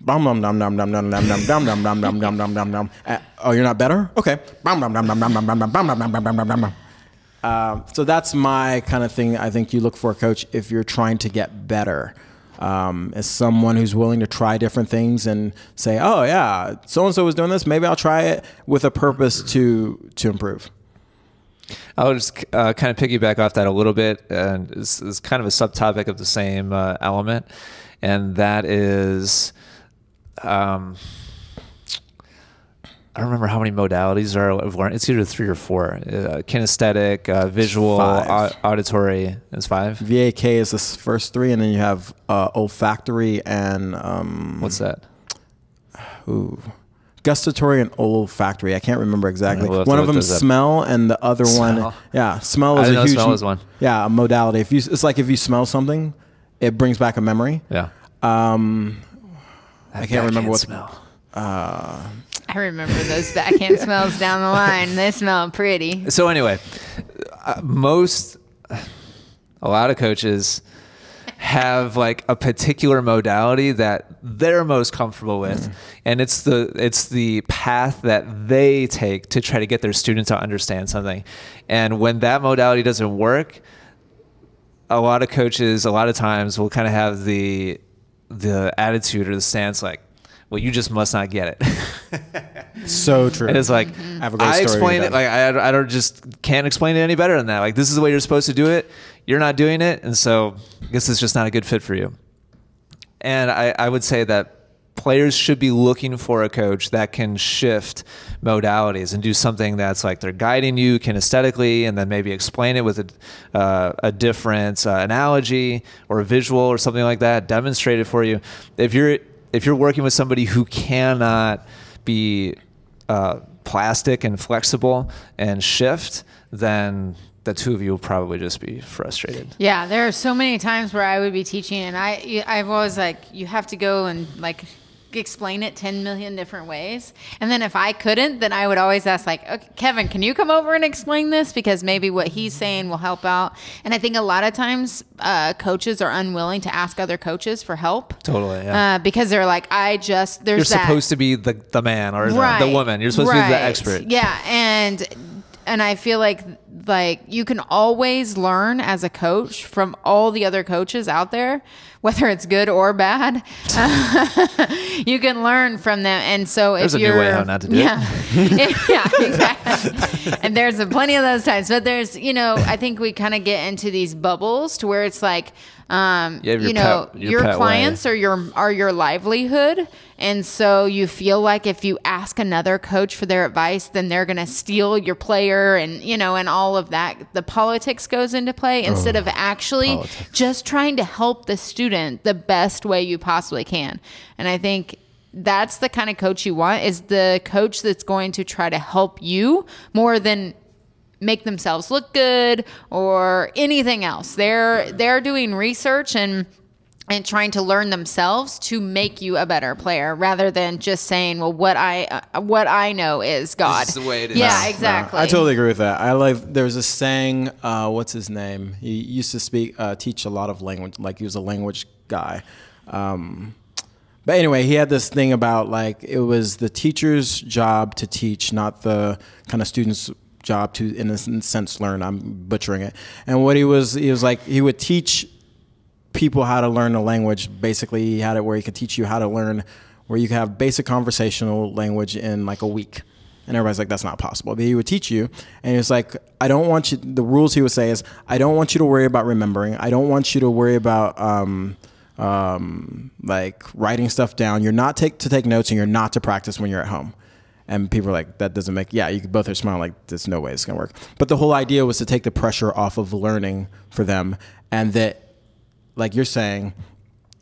bum dum dum dum dum dum dum dum dum dum dum dum dum dum dum. Oh, you're not better? Okay. Bum dum dum dum dum dum dum dum dum dum dum dum dum. Uh, so that's my kind of thing. I think you look for a coach if you're trying to get better um, as someone who's willing to try different things and say, "Oh yeah, so and so was doing this. Maybe I'll try it with a purpose to to improve." I'll just uh, kind of piggyback off that a little bit, and it's, it's kind of a subtopic of the same uh, element, and that is. Um, I don't remember how many modalities are of learning. It's either three or four. Uh, kinesthetic, uh, visual, au- auditory. It's five. VAK is the first three, and then you have uh, olfactory and um, what's that? Ooh, gustatory and olfactory. I can't remember exactly. we'll one of them up. smell, and the other one, yeah, smell is a huge. smell was one. Yeah, a modality. If you, it's like if you smell something, it brings back a memory. Yeah. Um, I can't remember what- smell. I remember those backhand <laughs> smells down the line. They smell pretty. So anyway, uh, most, a lot of coaches have like a particular modality that they're most comfortable with, and it's the it's the path that they take to try to get their students to understand something. And when that modality doesn't work, a lot of coaches, a lot of times, will kind of have the the attitude or the stance like, "Well, you just must not get it." <laughs> so true. And it's like I have a great I story explain with it like I, I don't just can't explain it any better than that. Like this is the way you're supposed to do it. You're not doing it, and so I guess it's just not a good fit for you. And I, I would say that players should be looking for a coach that can shift modalities and do something that's like they're guiding you kinesthetically and then maybe explain it with a, uh, a different uh, analogy or a visual or something like that demonstrate it for you if you're if you're working with somebody who cannot be uh, plastic and flexible and shift then the two of you will probably just be frustrated. Yeah, there are so many times where I would be teaching, and I I've always like you have to go and like explain it 10 million different ways. And then if i couldn't then i would always ask like okay, kevin can you come over and explain this? Because maybe what he's saying will help out. And i think a lot of times uh, coaches are unwilling to ask other coaches for help. Totally, yeah. uh, because they're like i just there's you're that. supposed to be the, the man or the, the woman. You're supposed to be the expert. Yeah, and and I feel like like you can always learn as a coach from all the other coaches out there, whether it's good or bad. <laughs> you can learn from them, and so There's if a new you're way how not to do it. yeah, <laughs> yeah, exactly. and there's a plenty of those times, but there's you know I think we kind of get into these bubbles to where it's like. Um, You you know, pet- your your pet way. clients are your are your livelihood and so you feel like if you ask another coach for their advice then they're going to steal your player and you know and all of that the politics goes into play instead of actually politics. just trying to help the student the best way you possibly can and i think that's the kind of coach you want is the coach that's going to try to help you more than make themselves look good or anything else. They're they're doing research and and trying to learn themselves to make you a better player rather than just saying, "Well, what I uh, what I know is God." this is the way it is. Yeah, No, exactly. I totally agree with that. I like. There's a saying. Uh, what's his name? He used to speak, uh, teach a lot of language. Like he was a language guy. Um, but anyway, he had this thing about like it was the teacher's job to teach, not the kind of student's job to, in a sense, learn. I'm butchering it. And what he was, he was like, he would teach people how to learn a language. Basically, he had it where he could teach you how to learn, where you could have basic conversational language in like a week. And everybody's like, that's not possible. But he would teach you, and he was like, I don't want you. The rules he would say is, I don't want you to worry about remembering. I don't want you to worry about um, um, like writing stuff down. You're not take to take notes, and you're not to practice when you're at home. And people are like, that doesn't make, yeah, you both are smiling like, there's no way it's gonna work. But the whole idea was to take the pressure off of learning for them, and that, like you're saying,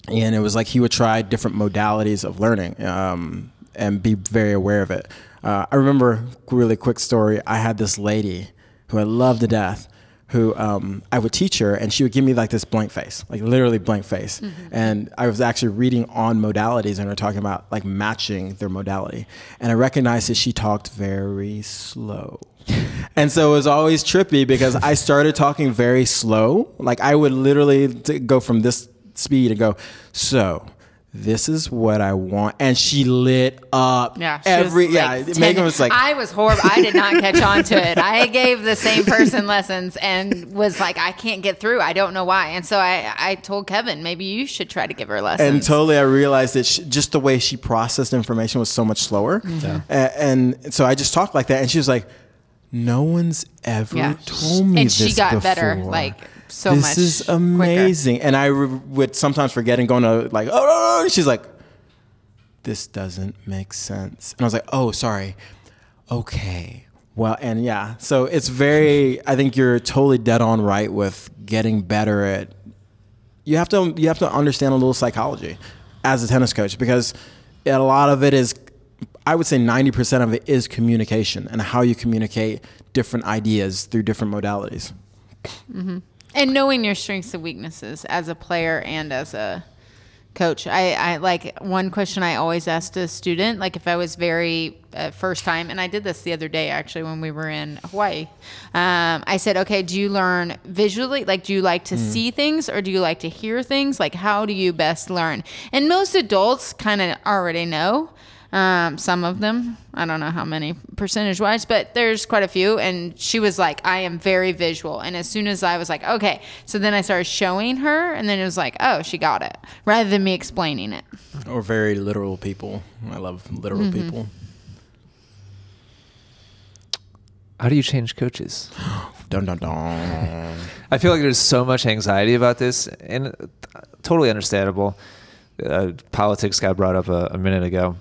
and it was like he would try different modalities of learning um, and be very aware of it. Uh, I remember really quick story. I had this lady who I loved to death. Who um, I would teach her, and she would give me like this blank face, like literally blank face. And I was actually reading on modalities, and we are talking about like matching their modality. And I recognized that she talked very slow. <laughs> And so it was always trippy because I started talking very slow. Like I would literally go from this speed and go, so this is what I want. And she lit up Yeah, every, was, yeah. like, 10 Megan was like, I was horrible. I did not catch on to it. I gave the same person lessons and was like, I can't get through. I don't know why. And so I, I told Kevin, maybe you should try to give her lessons. and totally I realized that she, just the way she processed information was so much slower. Mm-hmm. A- And, so I just talked like that. And she was like, no one's ever Yeah. told me And this she got better, like, so much. this much is quicker. amazing. And I re- would sometimes forget and go to like, oh. And she's like, this doesn't make sense. And I was like, oh, sorry. Okay. Well, and yeah, so it's very. I think you're totally dead on right with getting better at. You have to you have to understand a little psychology as a tennis coach because a lot of it is. I would say 90% of it is communication and how you communicate different ideas through different modalities. and knowing your strengths and weaknesses as a player and as a coach. I, I like one question i always asked a student like if i was very uh, first time and i did this the other day actually when we were in hawaii. Um, i said okay do you learn visually? Like do you like to see things or do you like to hear things? Like how do you best learn? And most adults kind of already know um, some of them i don't know how many percentage wise but there's quite a few and she was like i am very visual and as soon as i was like okay so then i started showing her and then it was like oh she got it rather than me explaining it Or very literal people. I love literal Mm-hmm. people. How do you change coaches? <gasps> Dun dun dun. I feel like there's so much anxiety about this, and uh, totally understandable. Uh, politics got brought up a, a minute ago,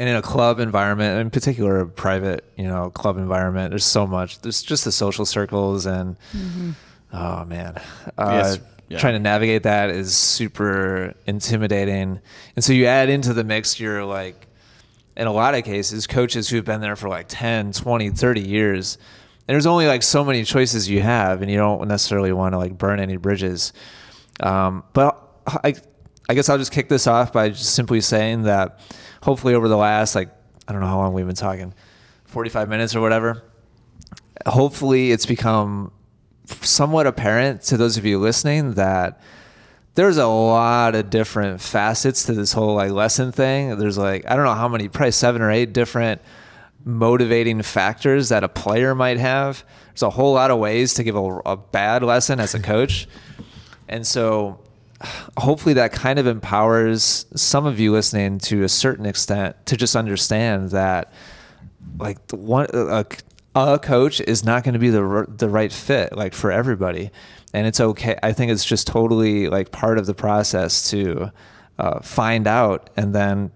and in a club environment, in particular a private, you know, club environment, there's so much. There's just the social circles, and oh man, uh, Yes. Yeah. trying to navigate that is super intimidating. And so you add into the mix, you're like, in a lot of cases, coaches who've been there for like 10, 20, 30 years. And there's only like so many choices you have, and you don't necessarily want to like burn any bridges. Um, but I, I guess I'll just kick this off by just simply saying that hopefully over the last, like, I don't know how long we've been talking, 45 minutes or whatever, hopefully it's become somewhat apparent to those of you listening that there's a lot of different facets to this whole like lesson thing. There's like I don't know how many, probably seven or eight different motivating factors that a player might have. There's a whole lot of ways to give a, a bad lesson as a coach, and so hopefully that kind of empowers some of you listening to a certain extent to just understand that like one a, a coach is not going to be the the right fit like for everybody. And it's okay i think it's just totally like part of the process to uh, find out and then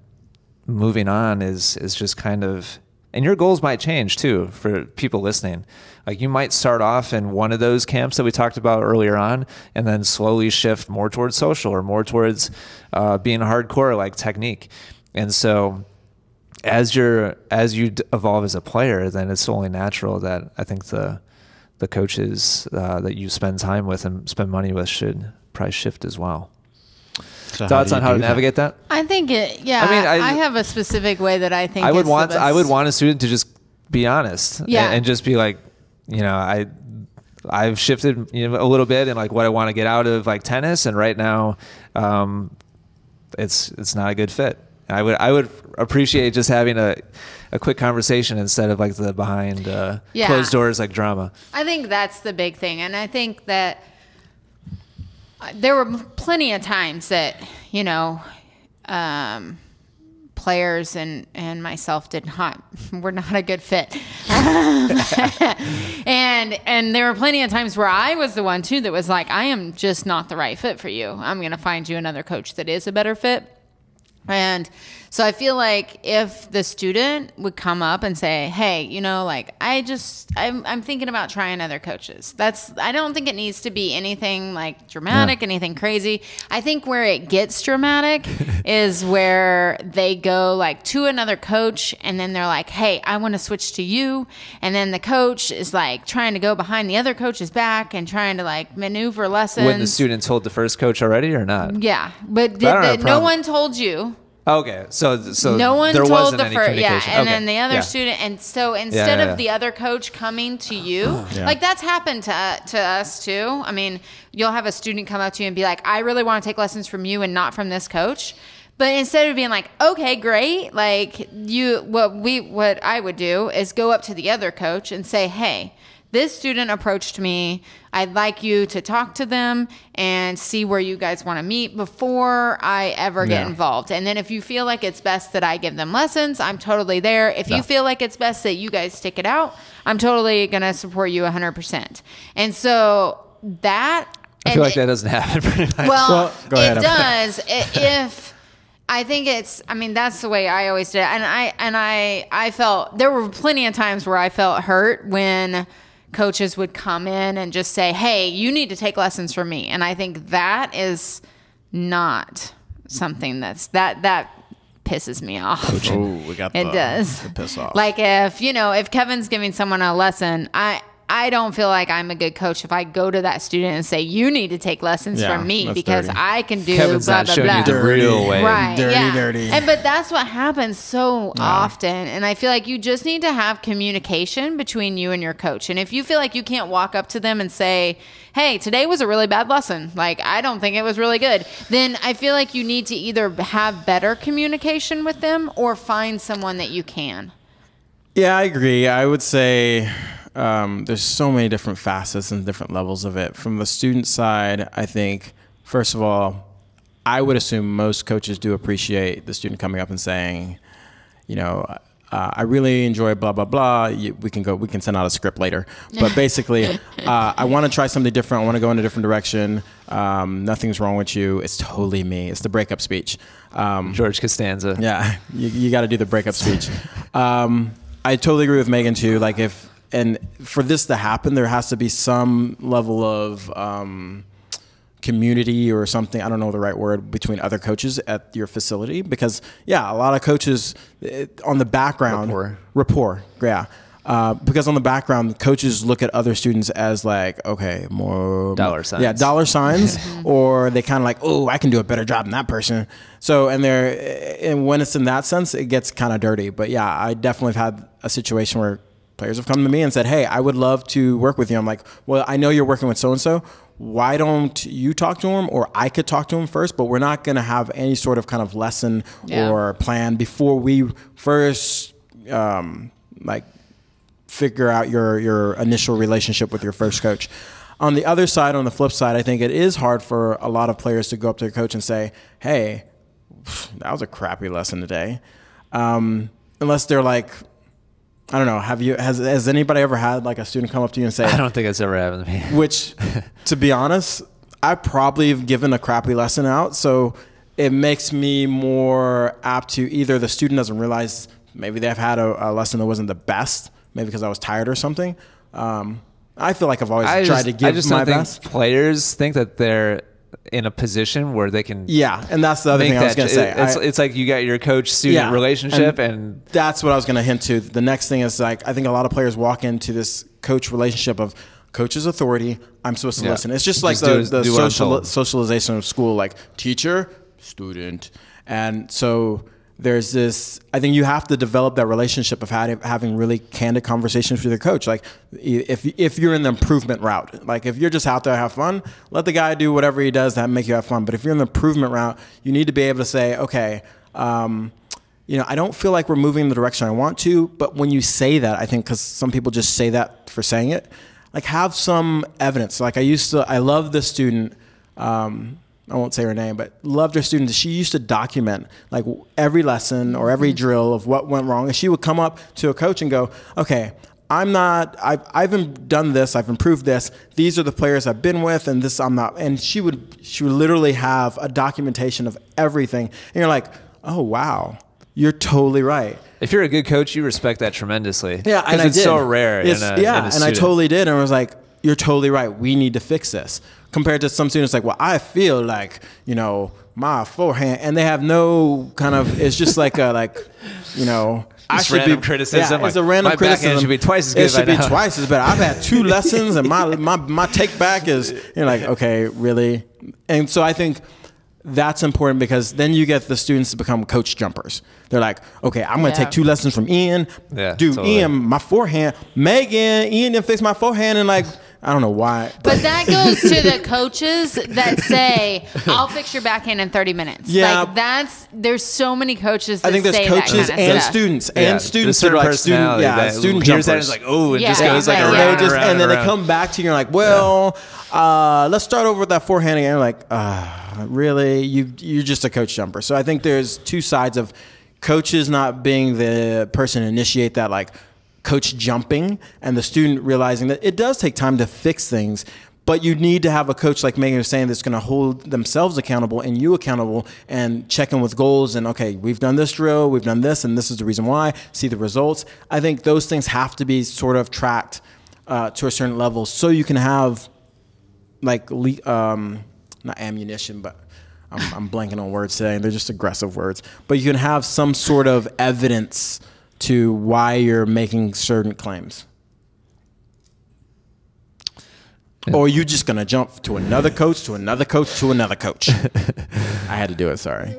moving on is is just kind of and your goals might change too for people listening like you might start off in one of those camps that we talked about earlier on and then slowly shift more towards social or more towards uh, being hardcore like technique and so as you're as you evolve as a player, then it's only natural that I think the the coaches uh, that you spend time with and spend money with should probably shift as well. So Thoughts do on how to that? navigate that? i think it yeah I mean, i, I- have a specific way that i think I would is the want I would want a student to just be honest, a- Yeah. and, just be like, you know, I I've shifted you know, a little bit in like what I want to get out of like tennis, and right now, um, it's it's not a good fit. I would I would appreciate just having a a quick conversation instead of like the behind uh, Yeah. closed doors like drama. I think that's the big thing. And I think that uh, there were plenty of times that, you know, um, players and, and myself did not, <laughs> were not a good fit. <laughs> and, and there were plenty of times where I was the one too that was like, I am just not the right fit for you. I'm going to find you another coach that is a better fit. And so I feel like if the student would come up and say, "Hey, you know, like I just I'm I'm thinking about trying other coaches." That's I don't think it needs to be anything like dramatic, anything crazy. I think where it gets dramatic <laughs> is where they go like to another coach and then they're like, "Hey, I want to switch to you." And then the coach is like trying to go behind the other coach's back and trying to like maneuver lessons. When the student told the first coach already or not? yeah, but did the, no one told you Okay, so so no one there told wasn't the any first yeah and Okay, then the other yeah. student and so instead yeah, yeah. of the other coach coming to you <gasps> like that's happened to, to us too. I mean you'll have a student come up to you and be like i really want to take lessons from you and not from this coach. But instead of being like okay great like you what we what i would do is go up to the other coach and say hey this student approached me. I'd like you to talk to them and see where you guys want to meet before I ever get Yeah. involved. And then if you feel like it's best that I give them lessons, I'm totally there. If Yeah. you feel like it's best that you guys stick it out, I'm totally going to support you 100%. And so that I feel like it- that doesn't happen <laughs> very much. well, Well, go ahead, it I'm- does. I- if I think it's, I mean, that's the way I always did it. And I, and I, I felt there were plenty of times where I felt hurt when coaches would come in and just say, Hey, you need to take lessons from me. And I think that is not something that's that, that pisses me off. Oh, we got It the, does. the piss off. Like if you know if Kevin's giving someone a lesson, I I don't feel like I'm a good coach if I go to that student and say you need to take lessons Yeah, from me because dirty. I can do Kevin's blah not blah showing blah. you the real way. Right. Dirty, yeah. dirty. And but that's what happens so often. And I feel like you just need to have communication between you and your coach. And if you feel like you can't walk up to them and say, Hey, today was a really bad lesson. Like I don't think it was really good. Then I feel like you need to either have better communication with them or find someone that you can. Yeah, I agree. I would say um, there's so many different facets and different levels of it. From the student side, I think, first of all, I would assume most coaches do appreciate the student coming up and saying, you know, uh, I really enjoy blah blah blah. You, we can go. We can send out a script later. <laughs> But basically, uh, I want to try something different. I want to go in a different direction. Um, nothing's wrong with you. It's totally me. It's the breakup speech. Um, George Costanza. yeah, <laughs> you, you got to do the breakup speech. Um, I totally agree with Megan too. Like if and for this to happen, there has to be some level of um, community or something. I don't know the right word between other coaches at your facility because yeah, a lot of coaches eh, on the background Rapport. rapport, yeah. Uh, because on the background, coaches look at other students as like, okay, more Dollar signs. Yeah, dollar signs, <laughs> <laughs> or they kind of like, oh, I can do a better job than that person. So, and they're, and when it's in that sense, it gets kind of dirty. But yeah, I definitely have had a situation where players have come to me and said, hey, I would love to work with you. I'm like, well, I know you're working with so and so. Why don't you talk to him, or I could talk to him first? But we're not going to have any sort of kind of lesson Yeah. or plan before we first, um, like figure out your your initial relationship with your first coach. On the other side, on the flip side, I think it is hard for a lot of players to go up to their coach and say, "Hey, <sighs> that was a crappy lesson today," um, unless they're like, I don't know. Have you has has anybody ever had like a student come up to you and say, I don't think it's ever happened to me. <laughs> which, to be honest, I probably have given a crappy lesson out. So it makes me more apt to either the student doesn't realize maybe they've had a, a lesson that wasn't the best, maybe because I was tired or something. Um, I feel like I've always I tried just, to give I just my don't think best. players think that they're in a position where they can Yeah, and that's the other thing I was going to say. It's, I- it's like you got your coach student Yeah, relationship and- and, that's what I was going to hint to. The next thing is like I think a lot of players walk into this coach relationship of coach's authority. I'm supposed to Yeah. listen. It's just like Just the, do- the do social, socialization of school, like teacher, student, and so there's this. I think you have to develop that relationship of having, really candid conversations with your coach. Like if if you're in the improvement route, like if you're just out there have fun, let the guy do whatever he does that make you have fun. But if you're in the improvement route, you need to be able to say, okay. Um, you know, I don't feel like we're moving in the direction I want to. But when you say that, I think because some people just say that for saying it, like have some evidence. Like I used to, I love this student. Um, I won't say her name, but loved her students. She used to document like every lesson or every mm-hmm. drill of what went wrong, and she would come up to a coach and go, "Okay, I'm not. I've I've done this. I've improved this. These are the players I've been with, and this I'm not." And she would she would literally have a documentation of everything, and you're like, "Oh wow." You're totally right. if you're a good coach, you respect that tremendously. Yeah, and I it's so rare. It's- a, yeah, and I totally did, and I was like, "You're totally right. We need to fix this." Compared to some students, like, "Well, I feel like you know my forehand," and they have no kind of. It's just like a like, you know. I Just should random be, criticism, Yeah, it's a like, random my backhand criticism. should be twice as good. It should by be now. twice as better. I've had two <laughs> lessons, and my my my take back is you're like, okay, really. And so I think that's important because then you get the students to become coach jumpers. They're like, okay, I'm going to Yeah. take two lessons from Ian. Yeah, do totally. Ian my forehand. Megan, Ian didn't fix my forehand, and like, I don't know why. But that goes to the coaches that say, "I'll fix your backhand in 30 minutes." Yeah. like that's there's so many coaches. That I think there's say coaches that kind of and stuff. students Yeah, and students there's that are like student, yeah, that student hears that jumpers. and like, oh, and Yeah, just yeah, goes like right, around yeah. and just- around and then around. they come back to you and you're like, well, uh, let's start over with that forehand again. You're like, uh, really? You you're just a coach jumper. So I think there's two sides of coaches not being the person to initiate that like coach jumping and the student realizing that it does take time to fix things. But you need to have a coach like Megan was saying that's going to hold themselves accountable and you accountable and check in with goals and okay, we've done this drill, we've done this, and this is the reason why. See the results. I think those things have to be sort of tracked uh, to a certain level so you can have like um, not ammunition, but I'm, I'm blanking on words today. And they're just aggressive words, but you can have some sort of evidence to why you're making certain claims. Or you just gonna jump to another coach, to another coach, to another coach. <laughs> I had to do it. Sorry.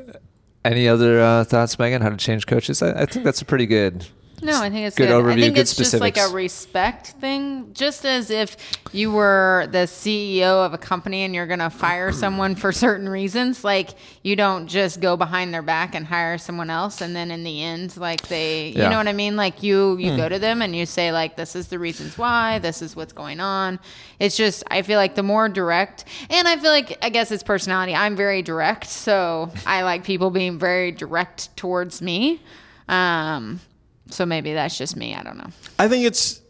Any other uh, thoughts, Megan? How to change coaches? I, I think that's a pretty good. No, I think it's Good good. overview, I think good it's just like a respect thing, just as if you were the CEO of a company and you're going to fire <clears throat> someone for certain reasons. Like you don't just go behind their back and hire someone else, and then in the end, like they, you Yeah. know what I mean? Like you, you go to them and you say like, this is the reasons why, this is what's going on. It's just I feel like the more direct, and I feel like I guess it's personality. I'm very direct, so I like people being very direct towards me. Um, so maybe that's just me. I don't know. I think it's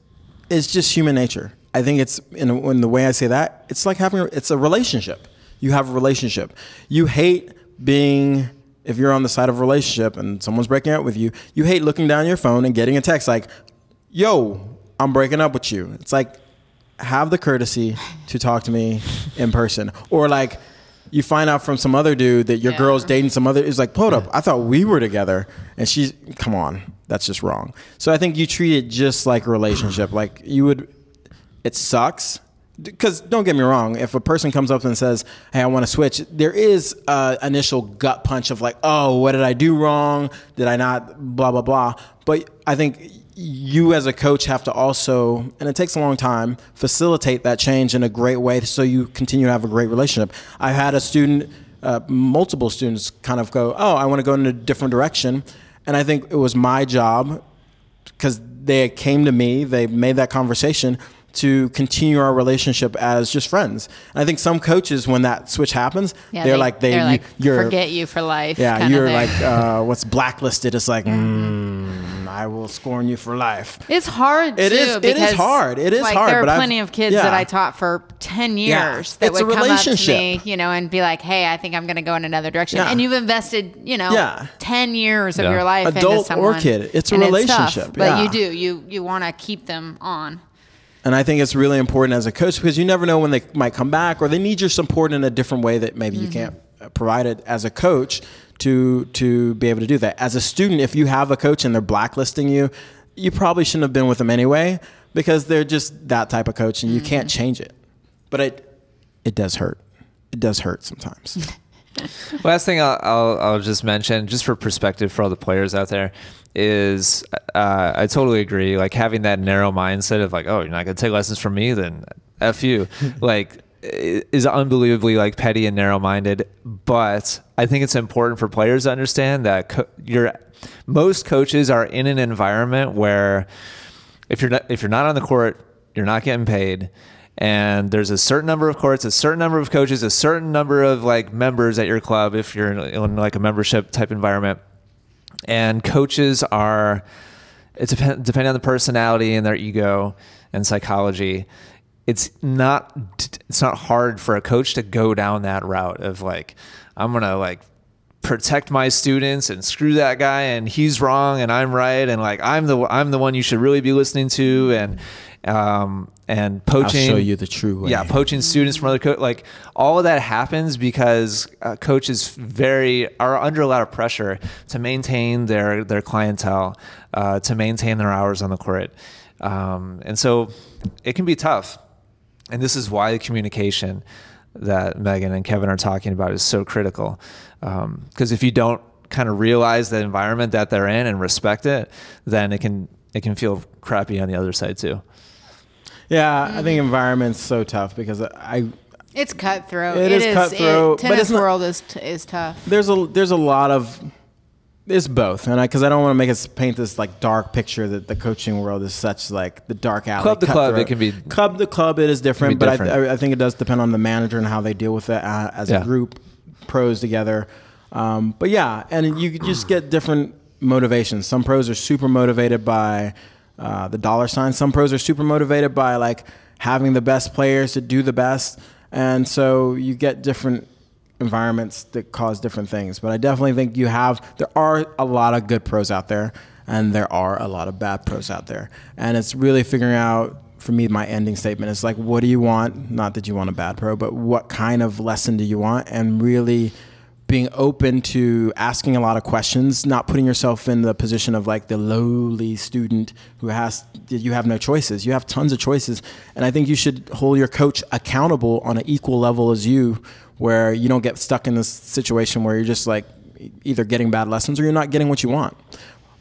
it's just human nature. I think it's in, in the way I say that it's like having a, it's a relationship. You have a relationship. You hate being if you're on the side of a relationship and someone's breaking up with you. You hate looking down your phone and getting a text like, "Yo, I'm breaking up with you." It's like have the courtesy to talk to me in person, or like. You find out from some other dude that your Yeah. girl's dating some other. It's like, hold up, I thought we were together, and she's. Come on, that's just wrong. So I think you treat it just like a relationship. <sighs> Like you would, it sucks. Because don't get me wrong, if a person comes up and says, "Hey, I want to switch," there is a initial gut punch of like, "Oh, what did I do wrong? Did I not?" Blah blah blah. But I think you as a coach have to also, and it takes a long time, facilitate that change in a great way so you continue to have a great relationship. I've had a student, uh, multiple students, kind of go, "Oh, I want to go in a different direction," and I think it was my job because they came to me, they made that conversation to continue our relationship as just friends. And I think some coaches, when that switch happens, they're they, like they they're like you, are forget you for life. yeah, you're like uh, what's blacklisted. It's like mm, I will scorn you for life. It's hard. It too, is- it is hard. It is like, hard, There are but I've- plenty of kids yeah. that I taught for ten years Yeah. that It's a would come up to relationship. me, you know, and be like, "Hey, I think I'm going to go in another direction." Yeah. And you've invested, you know, Yeah. ten years of your life into Adult or kid, it's a and tough, relationship, but you do you you want to keep them on. And I think it's really important as a coach because you never know when they might come back or they need your support in a different way that maybe you can't uh, provide it as a coach to to be able to do that. As a student, if you have a coach and they're blacklisting you, you probably shouldn't have been with them anyway because they're just that type of coach and you can't change it. But it it does hurt. It does hurt sometimes. <laughs> Last thing I'll, I'll, I'll just mention, just for perspective for all the players out there, is uh, I totally agree. Like having that narrow mindset of like, oh, you're not going to take lessons from me, then f you. <laughs> like i- is unbelievably like petty and narrow minded. But I think it's important for players to understand that co- you're most coaches are in an environment where if you're not if you're not on the court, you're not getting paid. And there's a certain number of courts, a certain number of coaches, a certain number of like members at your club if you're in, like a membership type environment. And coaches are it depend, depending on the personality and their ego and psychology. It's not it's not hard for a coach to go down that route of like I'm gonna like protect my students and screw that guy and he's wrong and I'm right and like I'm the I'm the one you should really be listening to and um and poaching I'll show you the true way. yeah poaching students from other co- like all of that happens because uh, coaches very are under a lot of pressure to maintain their their clientele uh, to maintain their hours on the court um, and so it can be tough and this is why the communication that Megan and Kevin are talking about is so critical. Um, because if you don't kind of realize the environment that they're in and respect it, then it can it can feel crappy on the other side too. yeah, I think environment's so tough because I It's cutthroat. It is cutthroat, It, but tennis it's not- world is t- is tough. there's a there's a lot of it's both, and I, because I, don't want to make us paint this like dark picture that the coaching world is such like the dark alley. Club to club, it can be- club to club. It is different, but different. I, I, think it does depend on the manager and how they deal with it uh, as Yeah. a group, pros together. Um, but yeah, and you just get different motivations. Some pros are super motivated by uh, the dollar sign. Some pros are super motivated by like having the best players to do the best, and so you get different environments that cause different things. But I definitely think you have there are a lot of good pros out there and there are a lot of bad pros out there. And it's really figuring out for me my ending statement is like what do you want? Not that you want a bad pro, but what kind of lesson do you want and really being open to asking a lot of questions, not putting yourself in the position of like the lowly student who has you have no choices. You have tons of choices, and I think you should hold your coach accountable on an equal level as you, where you don't get stuck in this situation where you're just like either getting bad lessons or you're not getting what you want.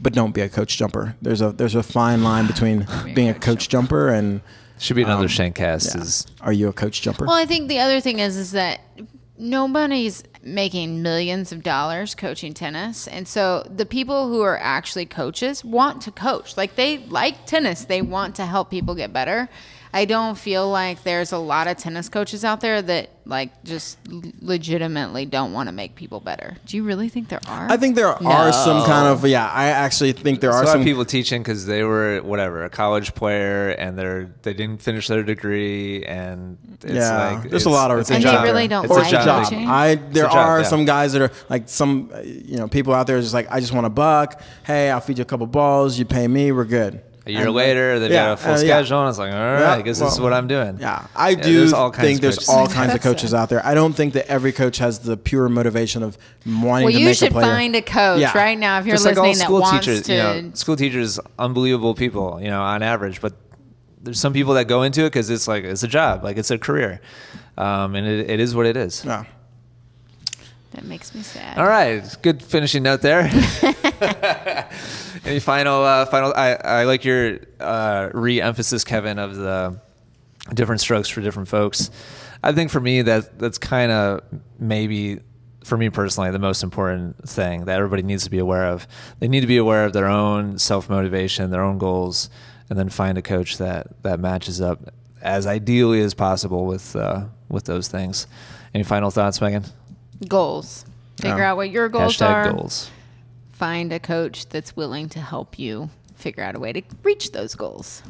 But don't be a coach jumper. There's a there's a fine line between <laughs> being a coach jumper and Should be another Um, Shankcast. yeah. Is are you a coach jumper? Well, I think the other thing is is that nobody's making millions of dollars coaching tennis. And so the people who are actually coaches want to coach. Like they like tennis. They want to help people get better. I don't feel like there's a lot of tennis coaches out there that like just legitimately don't want to make people better. Do you really think there are? I think there are some kind of yeah. I actually think there There's are a some people teaching because they were whatever a college player and they're they didn't finish their degree and it's Yeah, like there's a lot of it's a And they job. really don't It's a like a job. job. coaching. I there a job, are yeah. some guys that are like some you know people out there just like I just want a buck. Hey, I'll feed you a couple balls. You pay me. We're good. A year And, later, they've yeah, got a full uh, yeah. schedule, and it's like, all right, Yeah, I guess this is what I'm doing. Yeah, I Yeah, do there's all kinds think of there's coaches. all kinds of coaches out there. I don't think that every coach has the pure motivation of wanting well, to you make should a player. find a coach Yeah. right now if you're Just like all listening that school wants teachers, to. you know, school teachers, unbelievable people, you know, on average. But there's some people that go into it because it's like it's a job, like it's a career, um, and it, it is what it is. Yeah. that makes me sad. All right, good finishing note there. <laughs> <laughs> Any final, uh, final? I, I like your uh, re-emphasis, Kevin, of the different strokes for different folks. I think for me that that's kind of maybe for me personally the most important thing that everybody needs to be aware of. They need to be aware of their own self motivation, their own goals, and then find a coach that that matches up as ideally as possible with uh, with those things. Any final thoughts, Megan? Goals. Figure out what your goals Hashtag are. goals. Find a coach that's willing to help you figure out a way to reach those goals.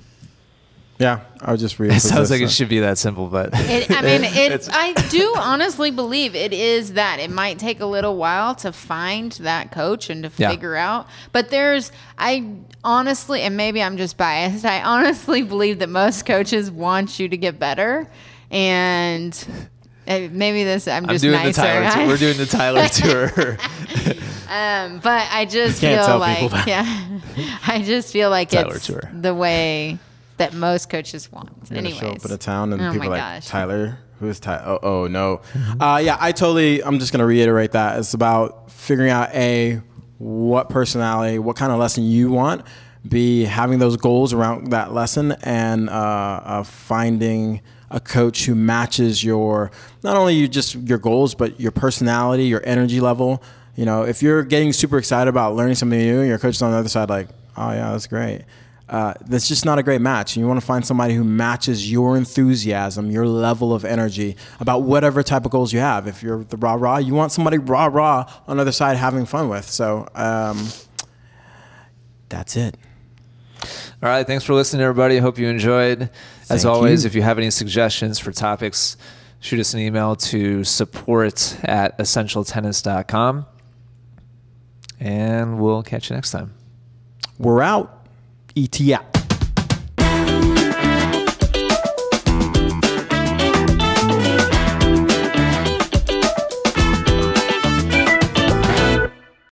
Yeah, I would just read. <laughs> It sounds like it should be that simple, but It, I mean, <laughs> it, It's- I do honestly believe it is that. It might take a little while to find that coach and to Yeah. figure out. But there's, I honestly, and maybe I'm just biased, I honestly believe that most coaches want you to get better. And maybe this, I'm I'm just doing nicer. the Tyler. tour. We're doing the Tyler <laughs> tour. Um, but I just Can't feel tell like, people that. yeah, <laughs> I just feel like Tyler it's tour. the way that most coaches want. You're gonna Anyways, show up at a town and oh people my are like gosh. Tyler. Who's Tyler? Oh, oh no. Uh, yeah, I totally. I'm just gonna reiterate that it's about figuring out a what personality, what kind of lesson you want. B having those goals around that lesson and uh, uh, finding a coach who matches your not only you just your goals but your personality, your energy level. You know, if you're getting super excited about learning something new and your coach is on the other side like, oh yeah, that's great. Uh, that's just not a great match. And You want to find somebody who matches your enthusiasm, your level of energy about whatever type of goals you have. If you're the rah rah, you want somebody rah rah on the other side having fun with. So um, that's it. All right. Thanks for listening, everybody. Hope you enjoyed. As Thank always, you. if you have any suggestions for topics, shoot us an email to support at essentialtennis.com. And we'll catch you next time. We're out. ET out.